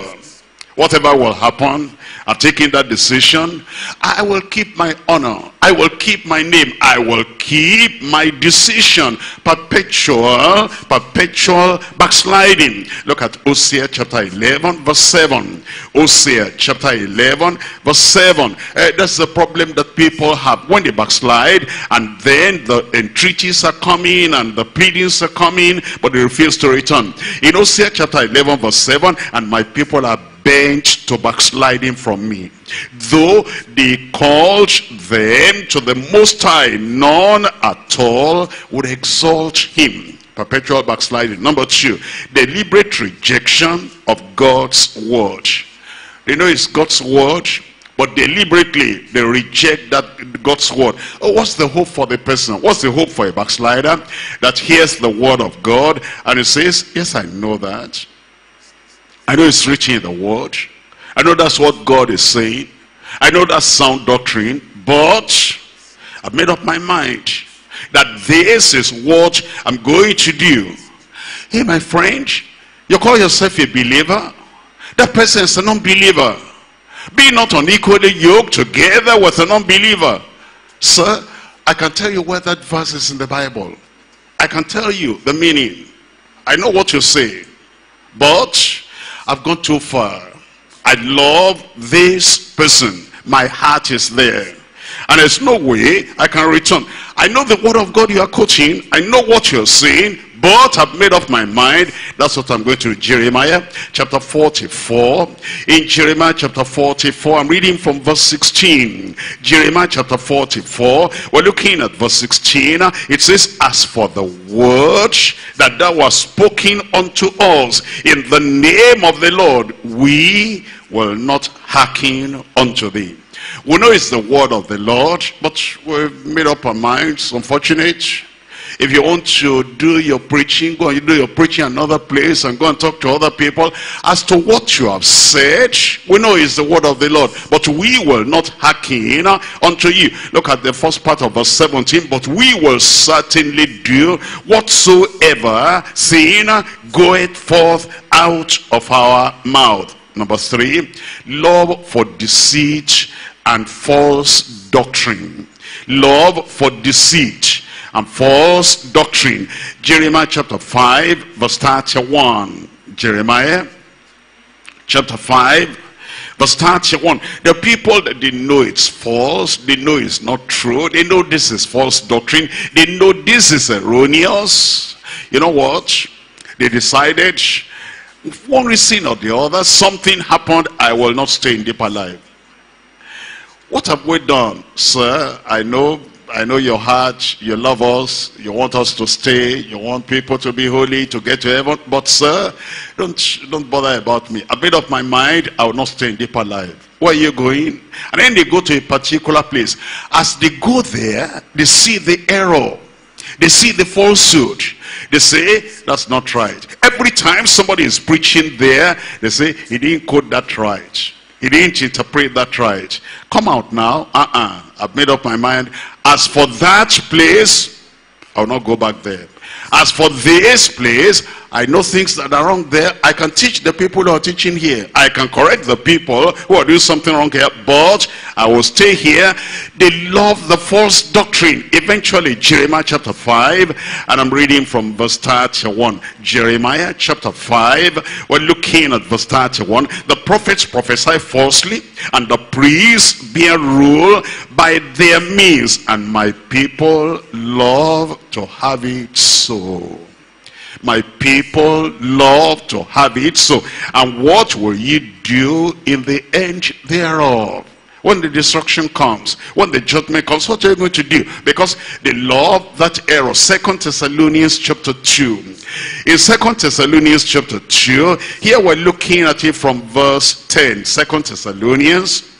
Speaker 1: Whatever will happen, I've taken that decision. I will keep my honor. I will keep my name. I will keep my decision. Perpetual, perpetual backsliding. Look at Hosea chapter 11 verse 7. Hosea chapter 11 verse 7. Uh, that's the problem that people have when they backslide and then the entreaties are coming and the pleadings are coming but they refuse to return. In Hosea chapter 11 verse 7 and my people are bent to backsliding from me. Though they called them to the Most High, none at all would exalt him. Perpetual backsliding. Number two, deliberate rejection of God's word. They know it's God's word, but deliberately they reject that God's word. Oh, what's the hope for the person? What's the hope for a backslider that hears the word of God and he says, yes, I know that. I know it's written in the word. I know that's what God is saying. I know that's sound doctrine. But I've made up my mind that this is what I'm going to do. Hey, my friend, you call yourself a believer? That person is an unbeliever. Be not unequally yoked together with an unbeliever. Sir, I can tell you where that verse is in the Bible. I can tell you the meaning. I know what you say. But I've gone too far. I love this person. My heart is there. And there's no way I can return. I know the word of God you are quoting. I know what you're saying. But I've made up my mind. That's what I'm going to Jeremiah chapter 44. In Jeremiah chapter 44, I'm reading from verse 16. Jeremiah chapter 44, we're looking at verse 16. It says, As for the word that thou was spoken unto us in the name of the Lord, we will not hearken unto thee. We know it's the word of the Lord, but we've made up our minds, unfortunate. If you want to do your preaching, go and do your preaching another place and go and talk to other people as to what you have said. We know it's the word of the Lord, but we will not hearken unto you. Look at the first part of verse 17. But we will certainly do whatsoever sin goeth forth out of our mouth. Number three, love for deceit and false doctrine. Love for deceit and false doctrine. Jeremiah chapter 5 verse 31. Jeremiah chapter 5 verse 31. The people that they know it's false, they know it's not true, they know this is false doctrine, they know this is erroneous. You know what? They decided, one reason or the other, something happened, I will not stay in deeper life. What have we done, sir? I know I know your heart, you love us, you want us to stay, you want people to be holy, to get to heaven. But sir, don't, don't bother about me. I made up my mind, I will not stay in deeper life. Where are you going? And then they go to a particular place. As they go there, they see the error. They see the falsehood. They say, that's not right. Every time somebody is preaching there, they say, he didn't quote that right. He didn't interpret that right. Come out now. Uh-uh. I've made up my mind. As for that place, I'll not go back there. As for this place, I know things that are wrong there. I can teach the people who are teaching here. I can correct the people who are doing something wrong here. But I will stay here. They love the false doctrine. Eventually, Jeremiah chapter 5. And I'm reading from verse 31. Jeremiah chapter 5. We're looking at verse 31. The prophets prophesy falsely. And the priests bear rule by their means. And my people love to have it so. My people love to have it so. And what will you do in the end thereof? When the destruction comes, when the judgment comes, what are you going to do? Because they love that error. Second Thessalonians chapter 2. In Second Thessalonians chapter 2, here we're looking at it from verse 10. Second Thessalonians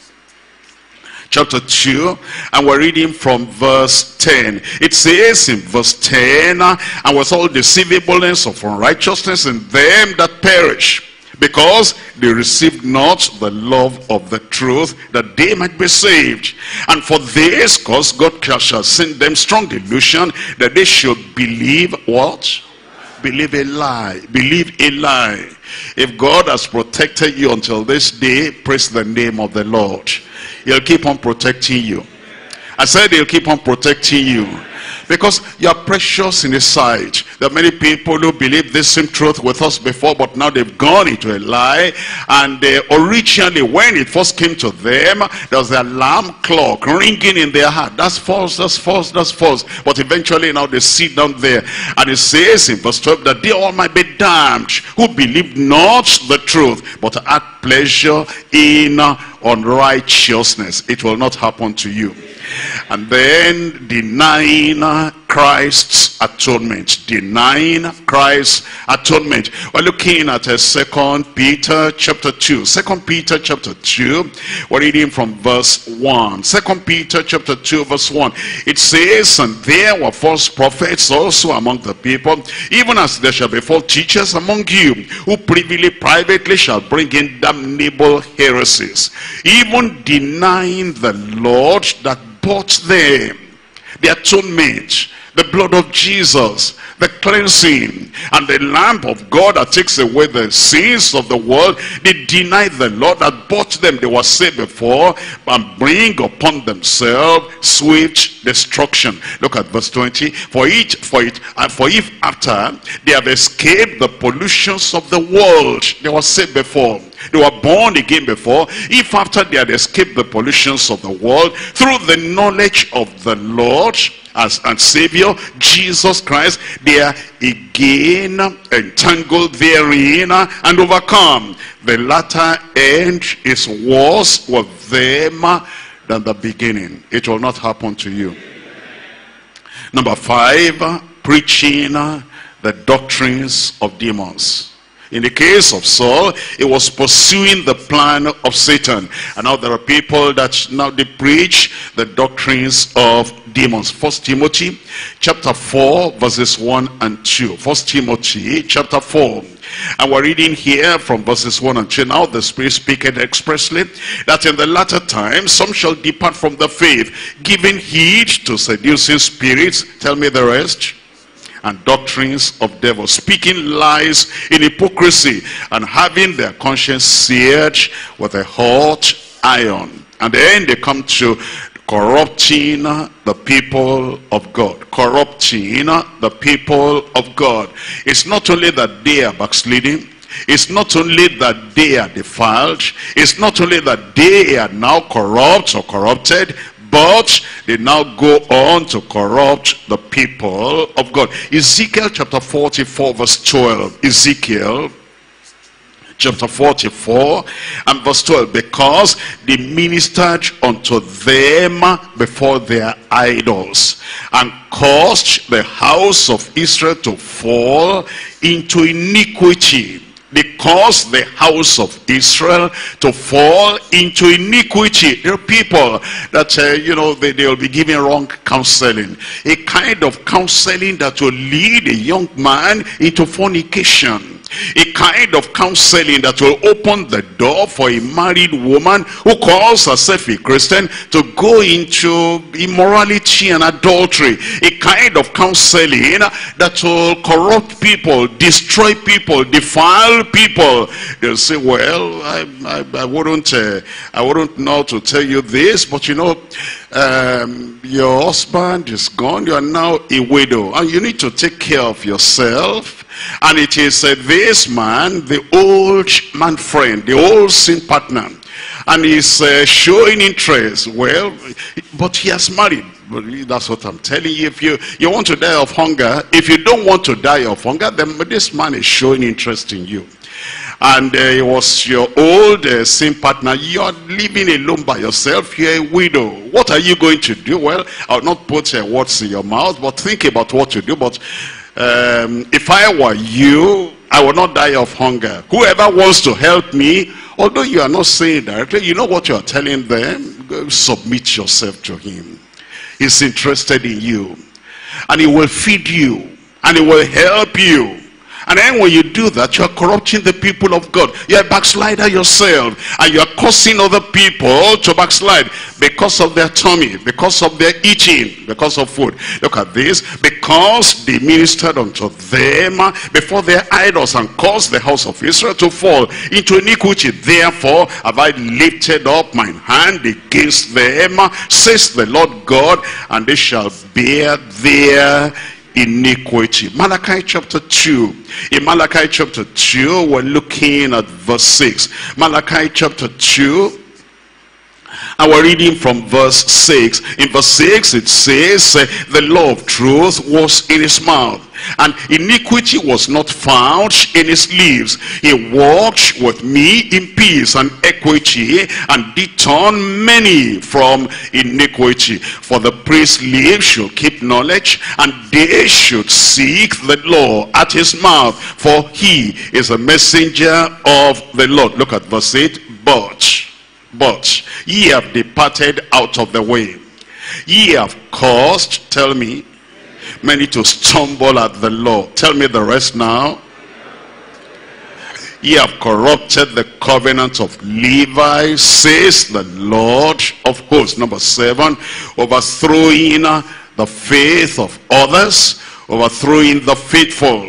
Speaker 1: chapter 2 and we're reading from verse 10 it says in verse 10 and was all deceivableness of unrighteousness in them that perish because they received not the love of the truth that they might be saved. And for this cause God shall send them strong delusion that they should believe what? Believe a lie. Believe a lie. If God has protected you until this day praise the name of the Lord He'll keep on protecting you. I said he'll keep on protecting you. Because you are precious in his sight. There are many people who believe this same truth with us before, but now they've gone into a lie. And uh, originally, when it first came to them, there was the alarm clock ringing in their heart. That's false, that's false, that's false. But eventually now they sit down there. And it says in verse 12 that they all might be damned who believe not the truth, but had pleasure in unrighteousness. It will not happen to you and then denying Christ's atonement. Denying Christ's atonement. We're looking at a uh, second Peter chapter 2. Second Peter chapter 2. We're reading from verse 1. Second Peter chapter 2 verse 1. It says, And there were false prophets also among the people, even as there shall be false teachers among you, who privily, privately shall bring in damnable heresies, even denying the Lord that bought them. The atonement, the blood of Jesus, the cleansing, and the lamp of God that takes away the sins of the world. They denied the Lord that bought them. They were saved before and bring upon themselves swift destruction. Look at verse 20. For it, for it, and for if after they have escaped the pollutions of the world, they were saved before they were born again before, if after they had escaped the pollutions of the world, through the knowledge of the Lord as and Savior, Jesus Christ, they are again entangled therein and overcome. The latter end is worse with them than the beginning. It will not happen to you. Number five, preaching the doctrines of demons. In the case of Saul, he was pursuing the plan of Satan. And now there are people that now they preach the doctrines of demons. First Timothy chapter 4 verses 1 and 2. First Timothy chapter 4. And we're reading here from verses 1 and 2. Now the Spirit speaketh expressly that in the latter time some shall depart from the faith, giving heed to seducing spirits. Tell me the rest and doctrines of devils, speaking lies in hypocrisy, and having their conscience seared with a hot iron. And then they come to corrupting the people of God. Corrupting the people of God. It's not only that they are backsliding, it's not only that they are defiled, it's not only that they are now corrupt or corrupted, but they now go on to corrupt the people of God. Ezekiel chapter 44 verse 12. Ezekiel chapter 44 and verse 12 because they ministered unto them before their idols and caused the house of Israel to fall into iniquity they caused the house of Israel to fall into iniquity. There are people that, uh, you know, they, they'll be giving wrong counseling. A kind of counseling that will lead a young man into fornication a kind of counseling that will open the door for a married woman who calls herself a Christian to go into immorality and adultery. A kind of counseling that will corrupt people, destroy people, defile people. They'll say, well, I, I, I wouldn't, uh, I wouldn't know to tell you this, but you know, um, your husband is gone. You are now a widow, and you need to take care of yourself and it is uh, this man, the old man friend, the old sin partner. And he's uh, showing interest. Well, but he has married. That's what I'm telling you. If you, you want to die of hunger, if you don't want to die of hunger, then this man is showing interest in you and uh, it was your old uh, sin partner you're living alone by yourself you're a widow what are you going to do well i'll not put uh, words in your mouth but think about what to do but um, if I were you, I would not die of hunger. Whoever wants to help me, although you are not saying directly, you know what you are telling them? Submit yourself to him. He's interested in you. And he will feed you. And he will help you. And then when you do that, you are corrupting the people of God. You're a backslider yourself. And you are causing other people to backslide because of their tummy, because of their eating, because of food. Look at this. Because they ministered unto them before their idols and caused the house of Israel to fall into iniquity. Therefore have I lifted up mine hand against them, says the Lord God, and they shall bear their iniquity. Malachi chapter 2. In Malachi chapter 2, we're looking at verse 6. Malachi chapter 2, and we're reading from verse 6. In verse 6 it says, eh, The law of truth was in his mouth and iniquity was not found in his lips. He walked with me in peace and equity and did turn many from iniquity. For the priest's lips should keep knowledge and they should seek the law at his mouth. For he is a messenger of the Lord. Look at verse 8. But, but ye have departed out of the way. Ye have caused, tell me, many to stumble at the law. Tell me the rest now. Ye have corrupted the covenant of Levi, says the Lord of hosts. Number seven, overthrowing the faith of others, overthrowing the faithful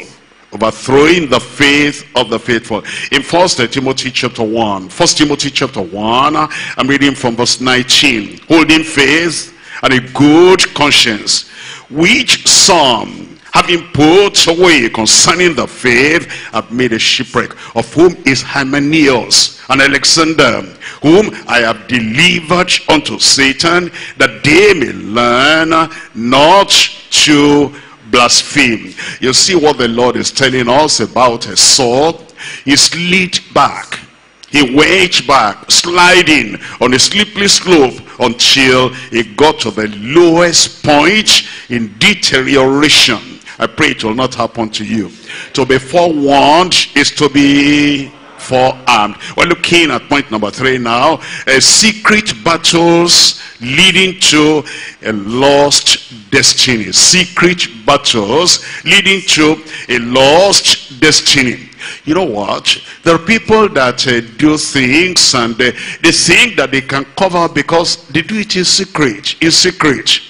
Speaker 1: overthrowing the faith of the faithful. In first timothy chapter 1 first timothy chapter 1 i'm reading from verse 19 holding faith and a good conscience which some having put away concerning the faith, have made a shipwreck, of whom is Hymenaeus and Alexander, whom I have delivered unto Satan, that they may learn not to blaspheme. You see what the Lord is telling us about a Saul. He slid back. He went back, sliding on a slippery slope until he got to the lowest point in deterioration. I pray it will not happen to you. To be forewarned is to be forearmed. We're looking at point number three now. Uh, secret battles leading to a lost destiny. Secret battles leading to a lost destiny. You know what? There are people that uh, do things and uh, they think that they can cover because they do it in secret, in secret.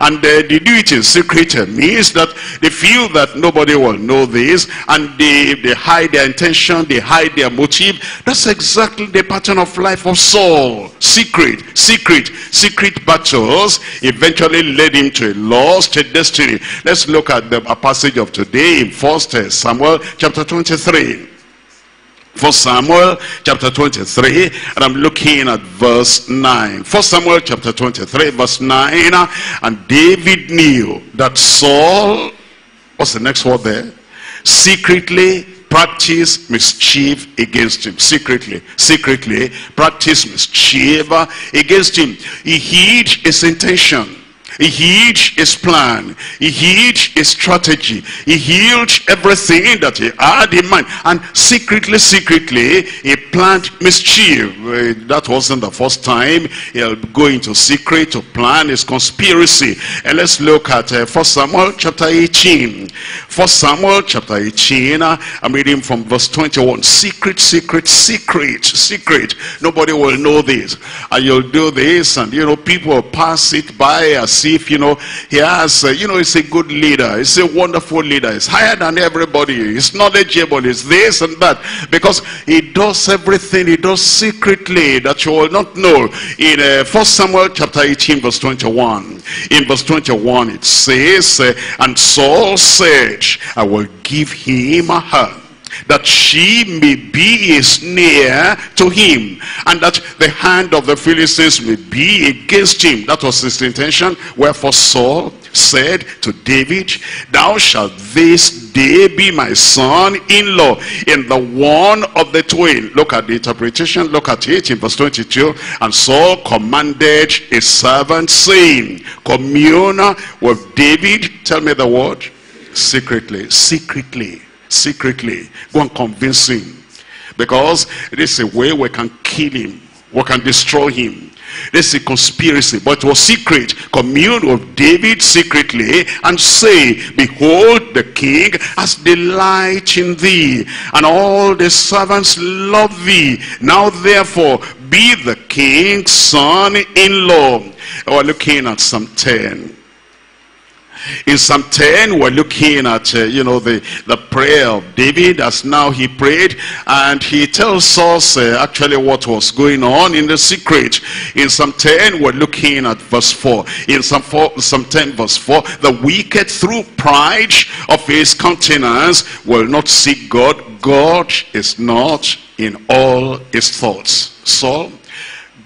Speaker 1: And uh, they do it in secret means that they feel that nobody will know this and they, they hide their intention, they hide their motive. That's exactly the pattern of life of Saul. Secret, secret, secret battles eventually led him to a lost destiny. Let's look at the passage of today in 1 Samuel chapter 23 for Samuel chapter 23 and I'm looking at verse 9. For Samuel chapter 23 verse 9 and David knew that Saul, what's the next word there? Secretly practice mischief against him. Secretly, secretly practice mischief against him. He hid his intention he hid his plan. He hid his strategy. He healed everything that he had in mind. And secretly, secretly, he planned mischief. Uh, that wasn't the first time he'll go into secret to plan his conspiracy. And let's look at uh, 1 Samuel chapter 18. 1 Samuel chapter 18. Uh, I'm reading from verse 21. Secret, secret, secret, secret. Nobody will know this. And you'll do this and, you know, people will pass it by as if, you know, he has, uh, you know, he's a good leader. He's a wonderful leader. He's higher than everybody. He's knowledgeable. He's this and that. Because he does everything he does secretly that you will not know. In uh, 1 Samuel chapter 18 verse 21. In verse 21 it says, uh, And Saul said, I will give him her that she may be a snare to him, and that the hand of the Philistines may be against him. That was his intention. Wherefore Saul said to David, Thou shalt this day be my son-in-law in the one of the twain. Look at the interpretation. Look at it in verse 22. And Saul commanded his servant, saying, Commune with David. Tell me the word. Secretly. Secretly secretly. Go and convince him. Because this is a way we can kill him. We can destroy him. This is a conspiracy, but it was secret. Commune with David secretly and say, Behold, the king has delight in thee, and all the servants love thee. Now therefore, be the king's son-in-law. We're looking at Psalm 10. In Psalm 10, we're looking at, uh, you know, the, the prayer of David as now he prayed. And he tells us uh, actually what was going on in the secret. In Psalm 10, we're looking at verse 4. In Psalm, 4, Psalm 10, verse 4, the wicked through pride of his countenance will not seek God. God is not in all his thoughts. So,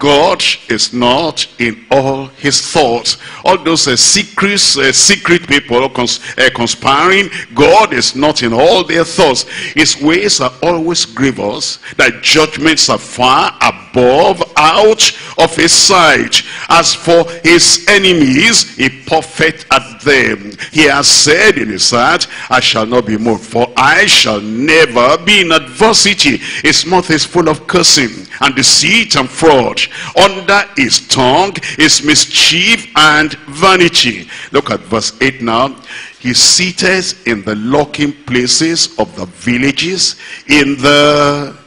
Speaker 1: God is not in all his thoughts. All those uh, secrets, uh, secret people cons uh, conspiring, God is not in all their thoughts. His ways are always grievous. That judgments are far above, out of his sight. As for his enemies, he puffeth at them. He has said in his heart, I shall not be moved, for I shall never be in adversity. His mouth is full of cursing and deceit and fraud. Under his tongue is mischief and vanity. Look at verse 8 now. He seated in the locking places of the villages, in the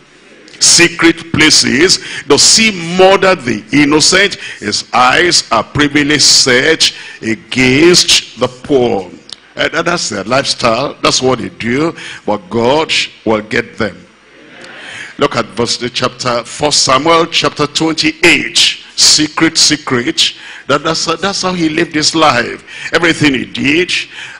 Speaker 1: secret places. Does he murder the innocent? His eyes are privily set against the poor. Eh, and that's their lifestyle. That's what they do. But God will get them. Look at verse chapter 1 Samuel chapter 28. Secret, secret. That, that's, that's how he lived his life. Everything he did.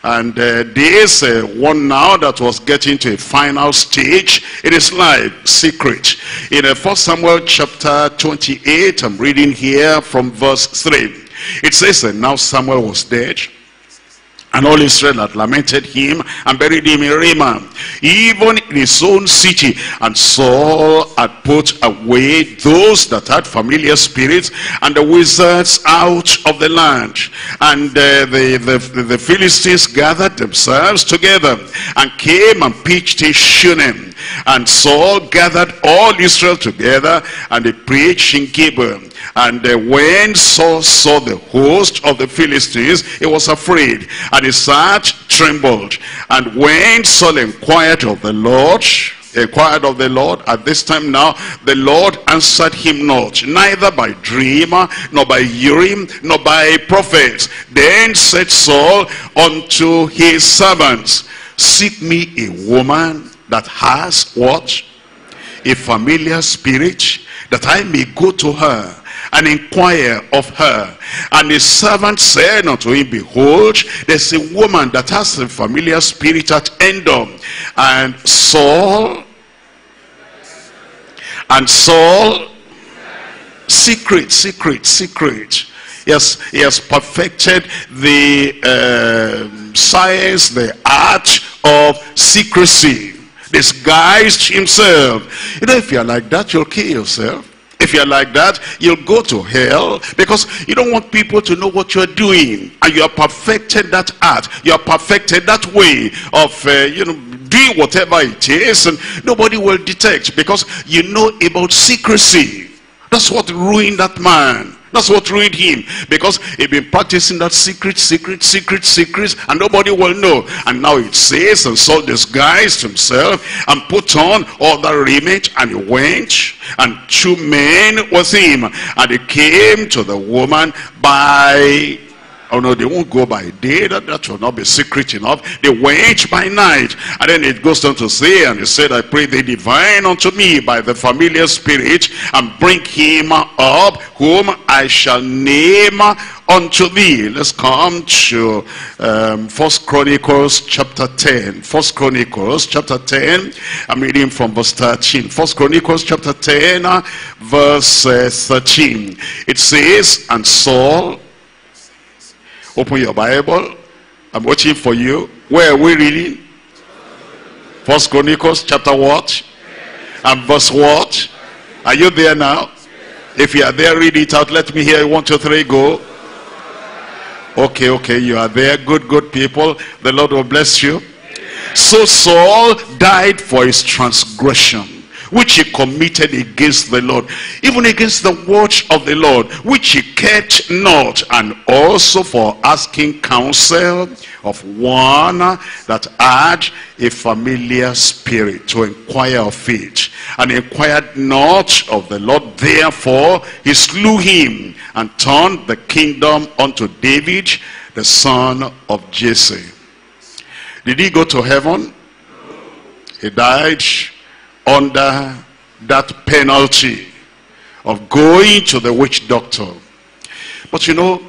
Speaker 1: And uh, there's uh, one now that was getting to a final stage in his life, secret. In uh, 1 Samuel chapter 28, I'm reading here from verse 3. It says that now Samuel was dead and all Israel had lamented him and buried him in Ramah, even in his own city. And Saul had put away those that had familiar spirits and the wizards out of the land. And uh, the, the, the Philistines gathered themselves together and came and pitched in Shunem. And Saul gathered all Israel together and they preached in Gilboa. And uh, when Saul saw the host of the Philistines, he was afraid. And his heart trembled. And when Saul inquired of the Lord, inquired of the Lord at this time now the Lord answered him not neither by dream nor by Urim nor by prophets then said Saul unto his servants seek me a woman that has what a familiar spirit that I may go to her and inquire of her. And the servant said unto him, Behold, there's a woman that has a familiar spirit at Endor. And Saul, and Saul, secret, secret, secret. Yes, he has perfected the uh, science, the art of secrecy. Disguised himself. You know, if you're like that, you'll kill yourself. If you're like that, you'll go to hell because you don't want people to know what you're doing. And you have perfected that art. You have perfected that way of, uh, you know, doing whatever it is. And nobody will detect because you know about secrecy. That's what ruined that man. That's what ruined him. Because he'd been practicing that secret, secret, secret, secrets, and nobody will know. And now it says, and Saul disguised himself and put on all the raiment, and he went, and two men with him. And he came to the woman by Oh no, they won't go by day. That, that will not be secret enough. They went by night. And then it goes on to say, and he said, I pray thee divine unto me by the familiar spirit, and bring him up, whom I shall name unto thee. Let's come to um, First Chronicles chapter 10. First Chronicles chapter 10. I'm reading from verse 13. First Chronicles chapter 10, uh, verse uh, 13. It says, And Saul Open your Bible. I'm watching for you. Where are we reading? First Chronicles chapter what? And verse what? Are you there now? If you are there, read it out. Let me hear One, two, three, go. Okay, okay, you are there. Good, good people. The Lord will bless you. So Saul died for his transgression which he committed against the Lord, even against the watch of the Lord, which he kept not, and also for asking counsel of one that had a familiar spirit to inquire of it, and inquired not of the Lord. Therefore, he slew him and turned the kingdom unto David, the son of Jesse. Did he go to heaven? He died under that penalty of going to the witch doctor. But you know,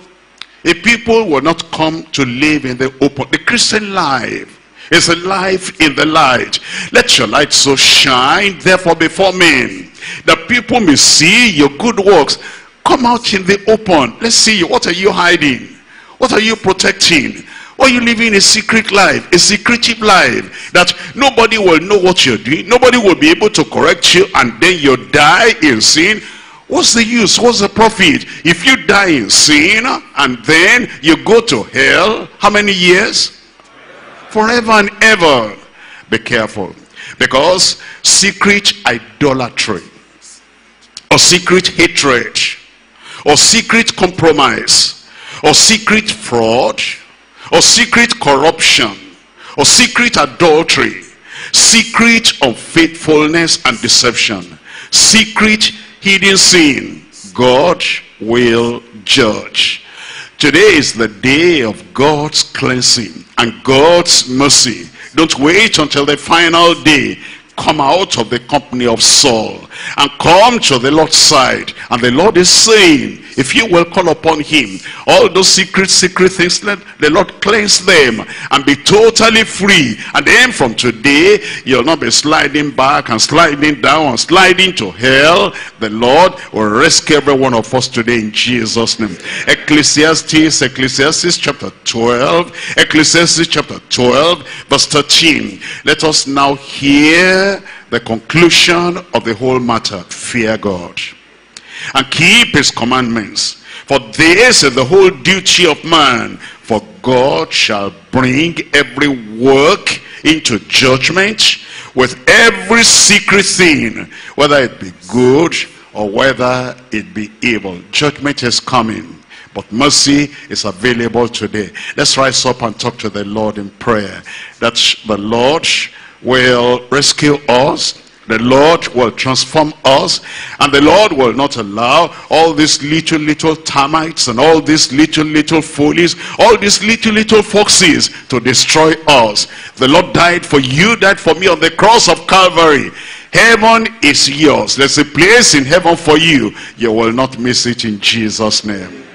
Speaker 1: if people will not come to live in the open, the Christian life is a life in the light. Let your light so shine, therefore, before men, that people may see your good works. Come out in the open. Let's see. What are you hiding? What are you protecting? Or you living a secret life, a secretive life, that nobody will know what you're doing, nobody will be able to correct you, and then you die in sin. What's the use? What's the profit? If you die in sin, and then you go to hell, how many years? Forever and ever. Be careful. Because secret idolatry, or secret hatred, or secret compromise, or secret fraud, or secret corruption, or secret adultery, secret unfaithfulness and deception, secret hidden sin, God will judge. Today is the day of God's cleansing and God's mercy. Don't wait until the final day. come out of the company of Saul and come to the Lord's side. And the Lord is saying, if you will call upon him, all those secret, secret things, let the Lord cleanse them and be totally free. And then from today, you'll not be sliding back and sliding down and sliding to hell. The Lord will rescue every one of us today in Jesus' name. Ecclesiastes, Ecclesiastes chapter 12, Ecclesiastes chapter 12, verse 13. Let us now hear the conclusion of the whole matter. Fear God and keep his commandments. For this is the whole duty of man. For God shall bring every work into judgment with every secret thing, whether it be good or whether it be evil. Judgment is coming. But mercy is available today. Let's rise up and talk to the Lord in prayer. That the Lord will rescue us the Lord will transform us and the Lord will not allow all these little, little termites and all these little, little follies, all these little, little foxes to destroy us. The Lord died for you, died for me on the cross of Calvary. Heaven is yours. There's a place in heaven for you. You will not miss it in Jesus' name.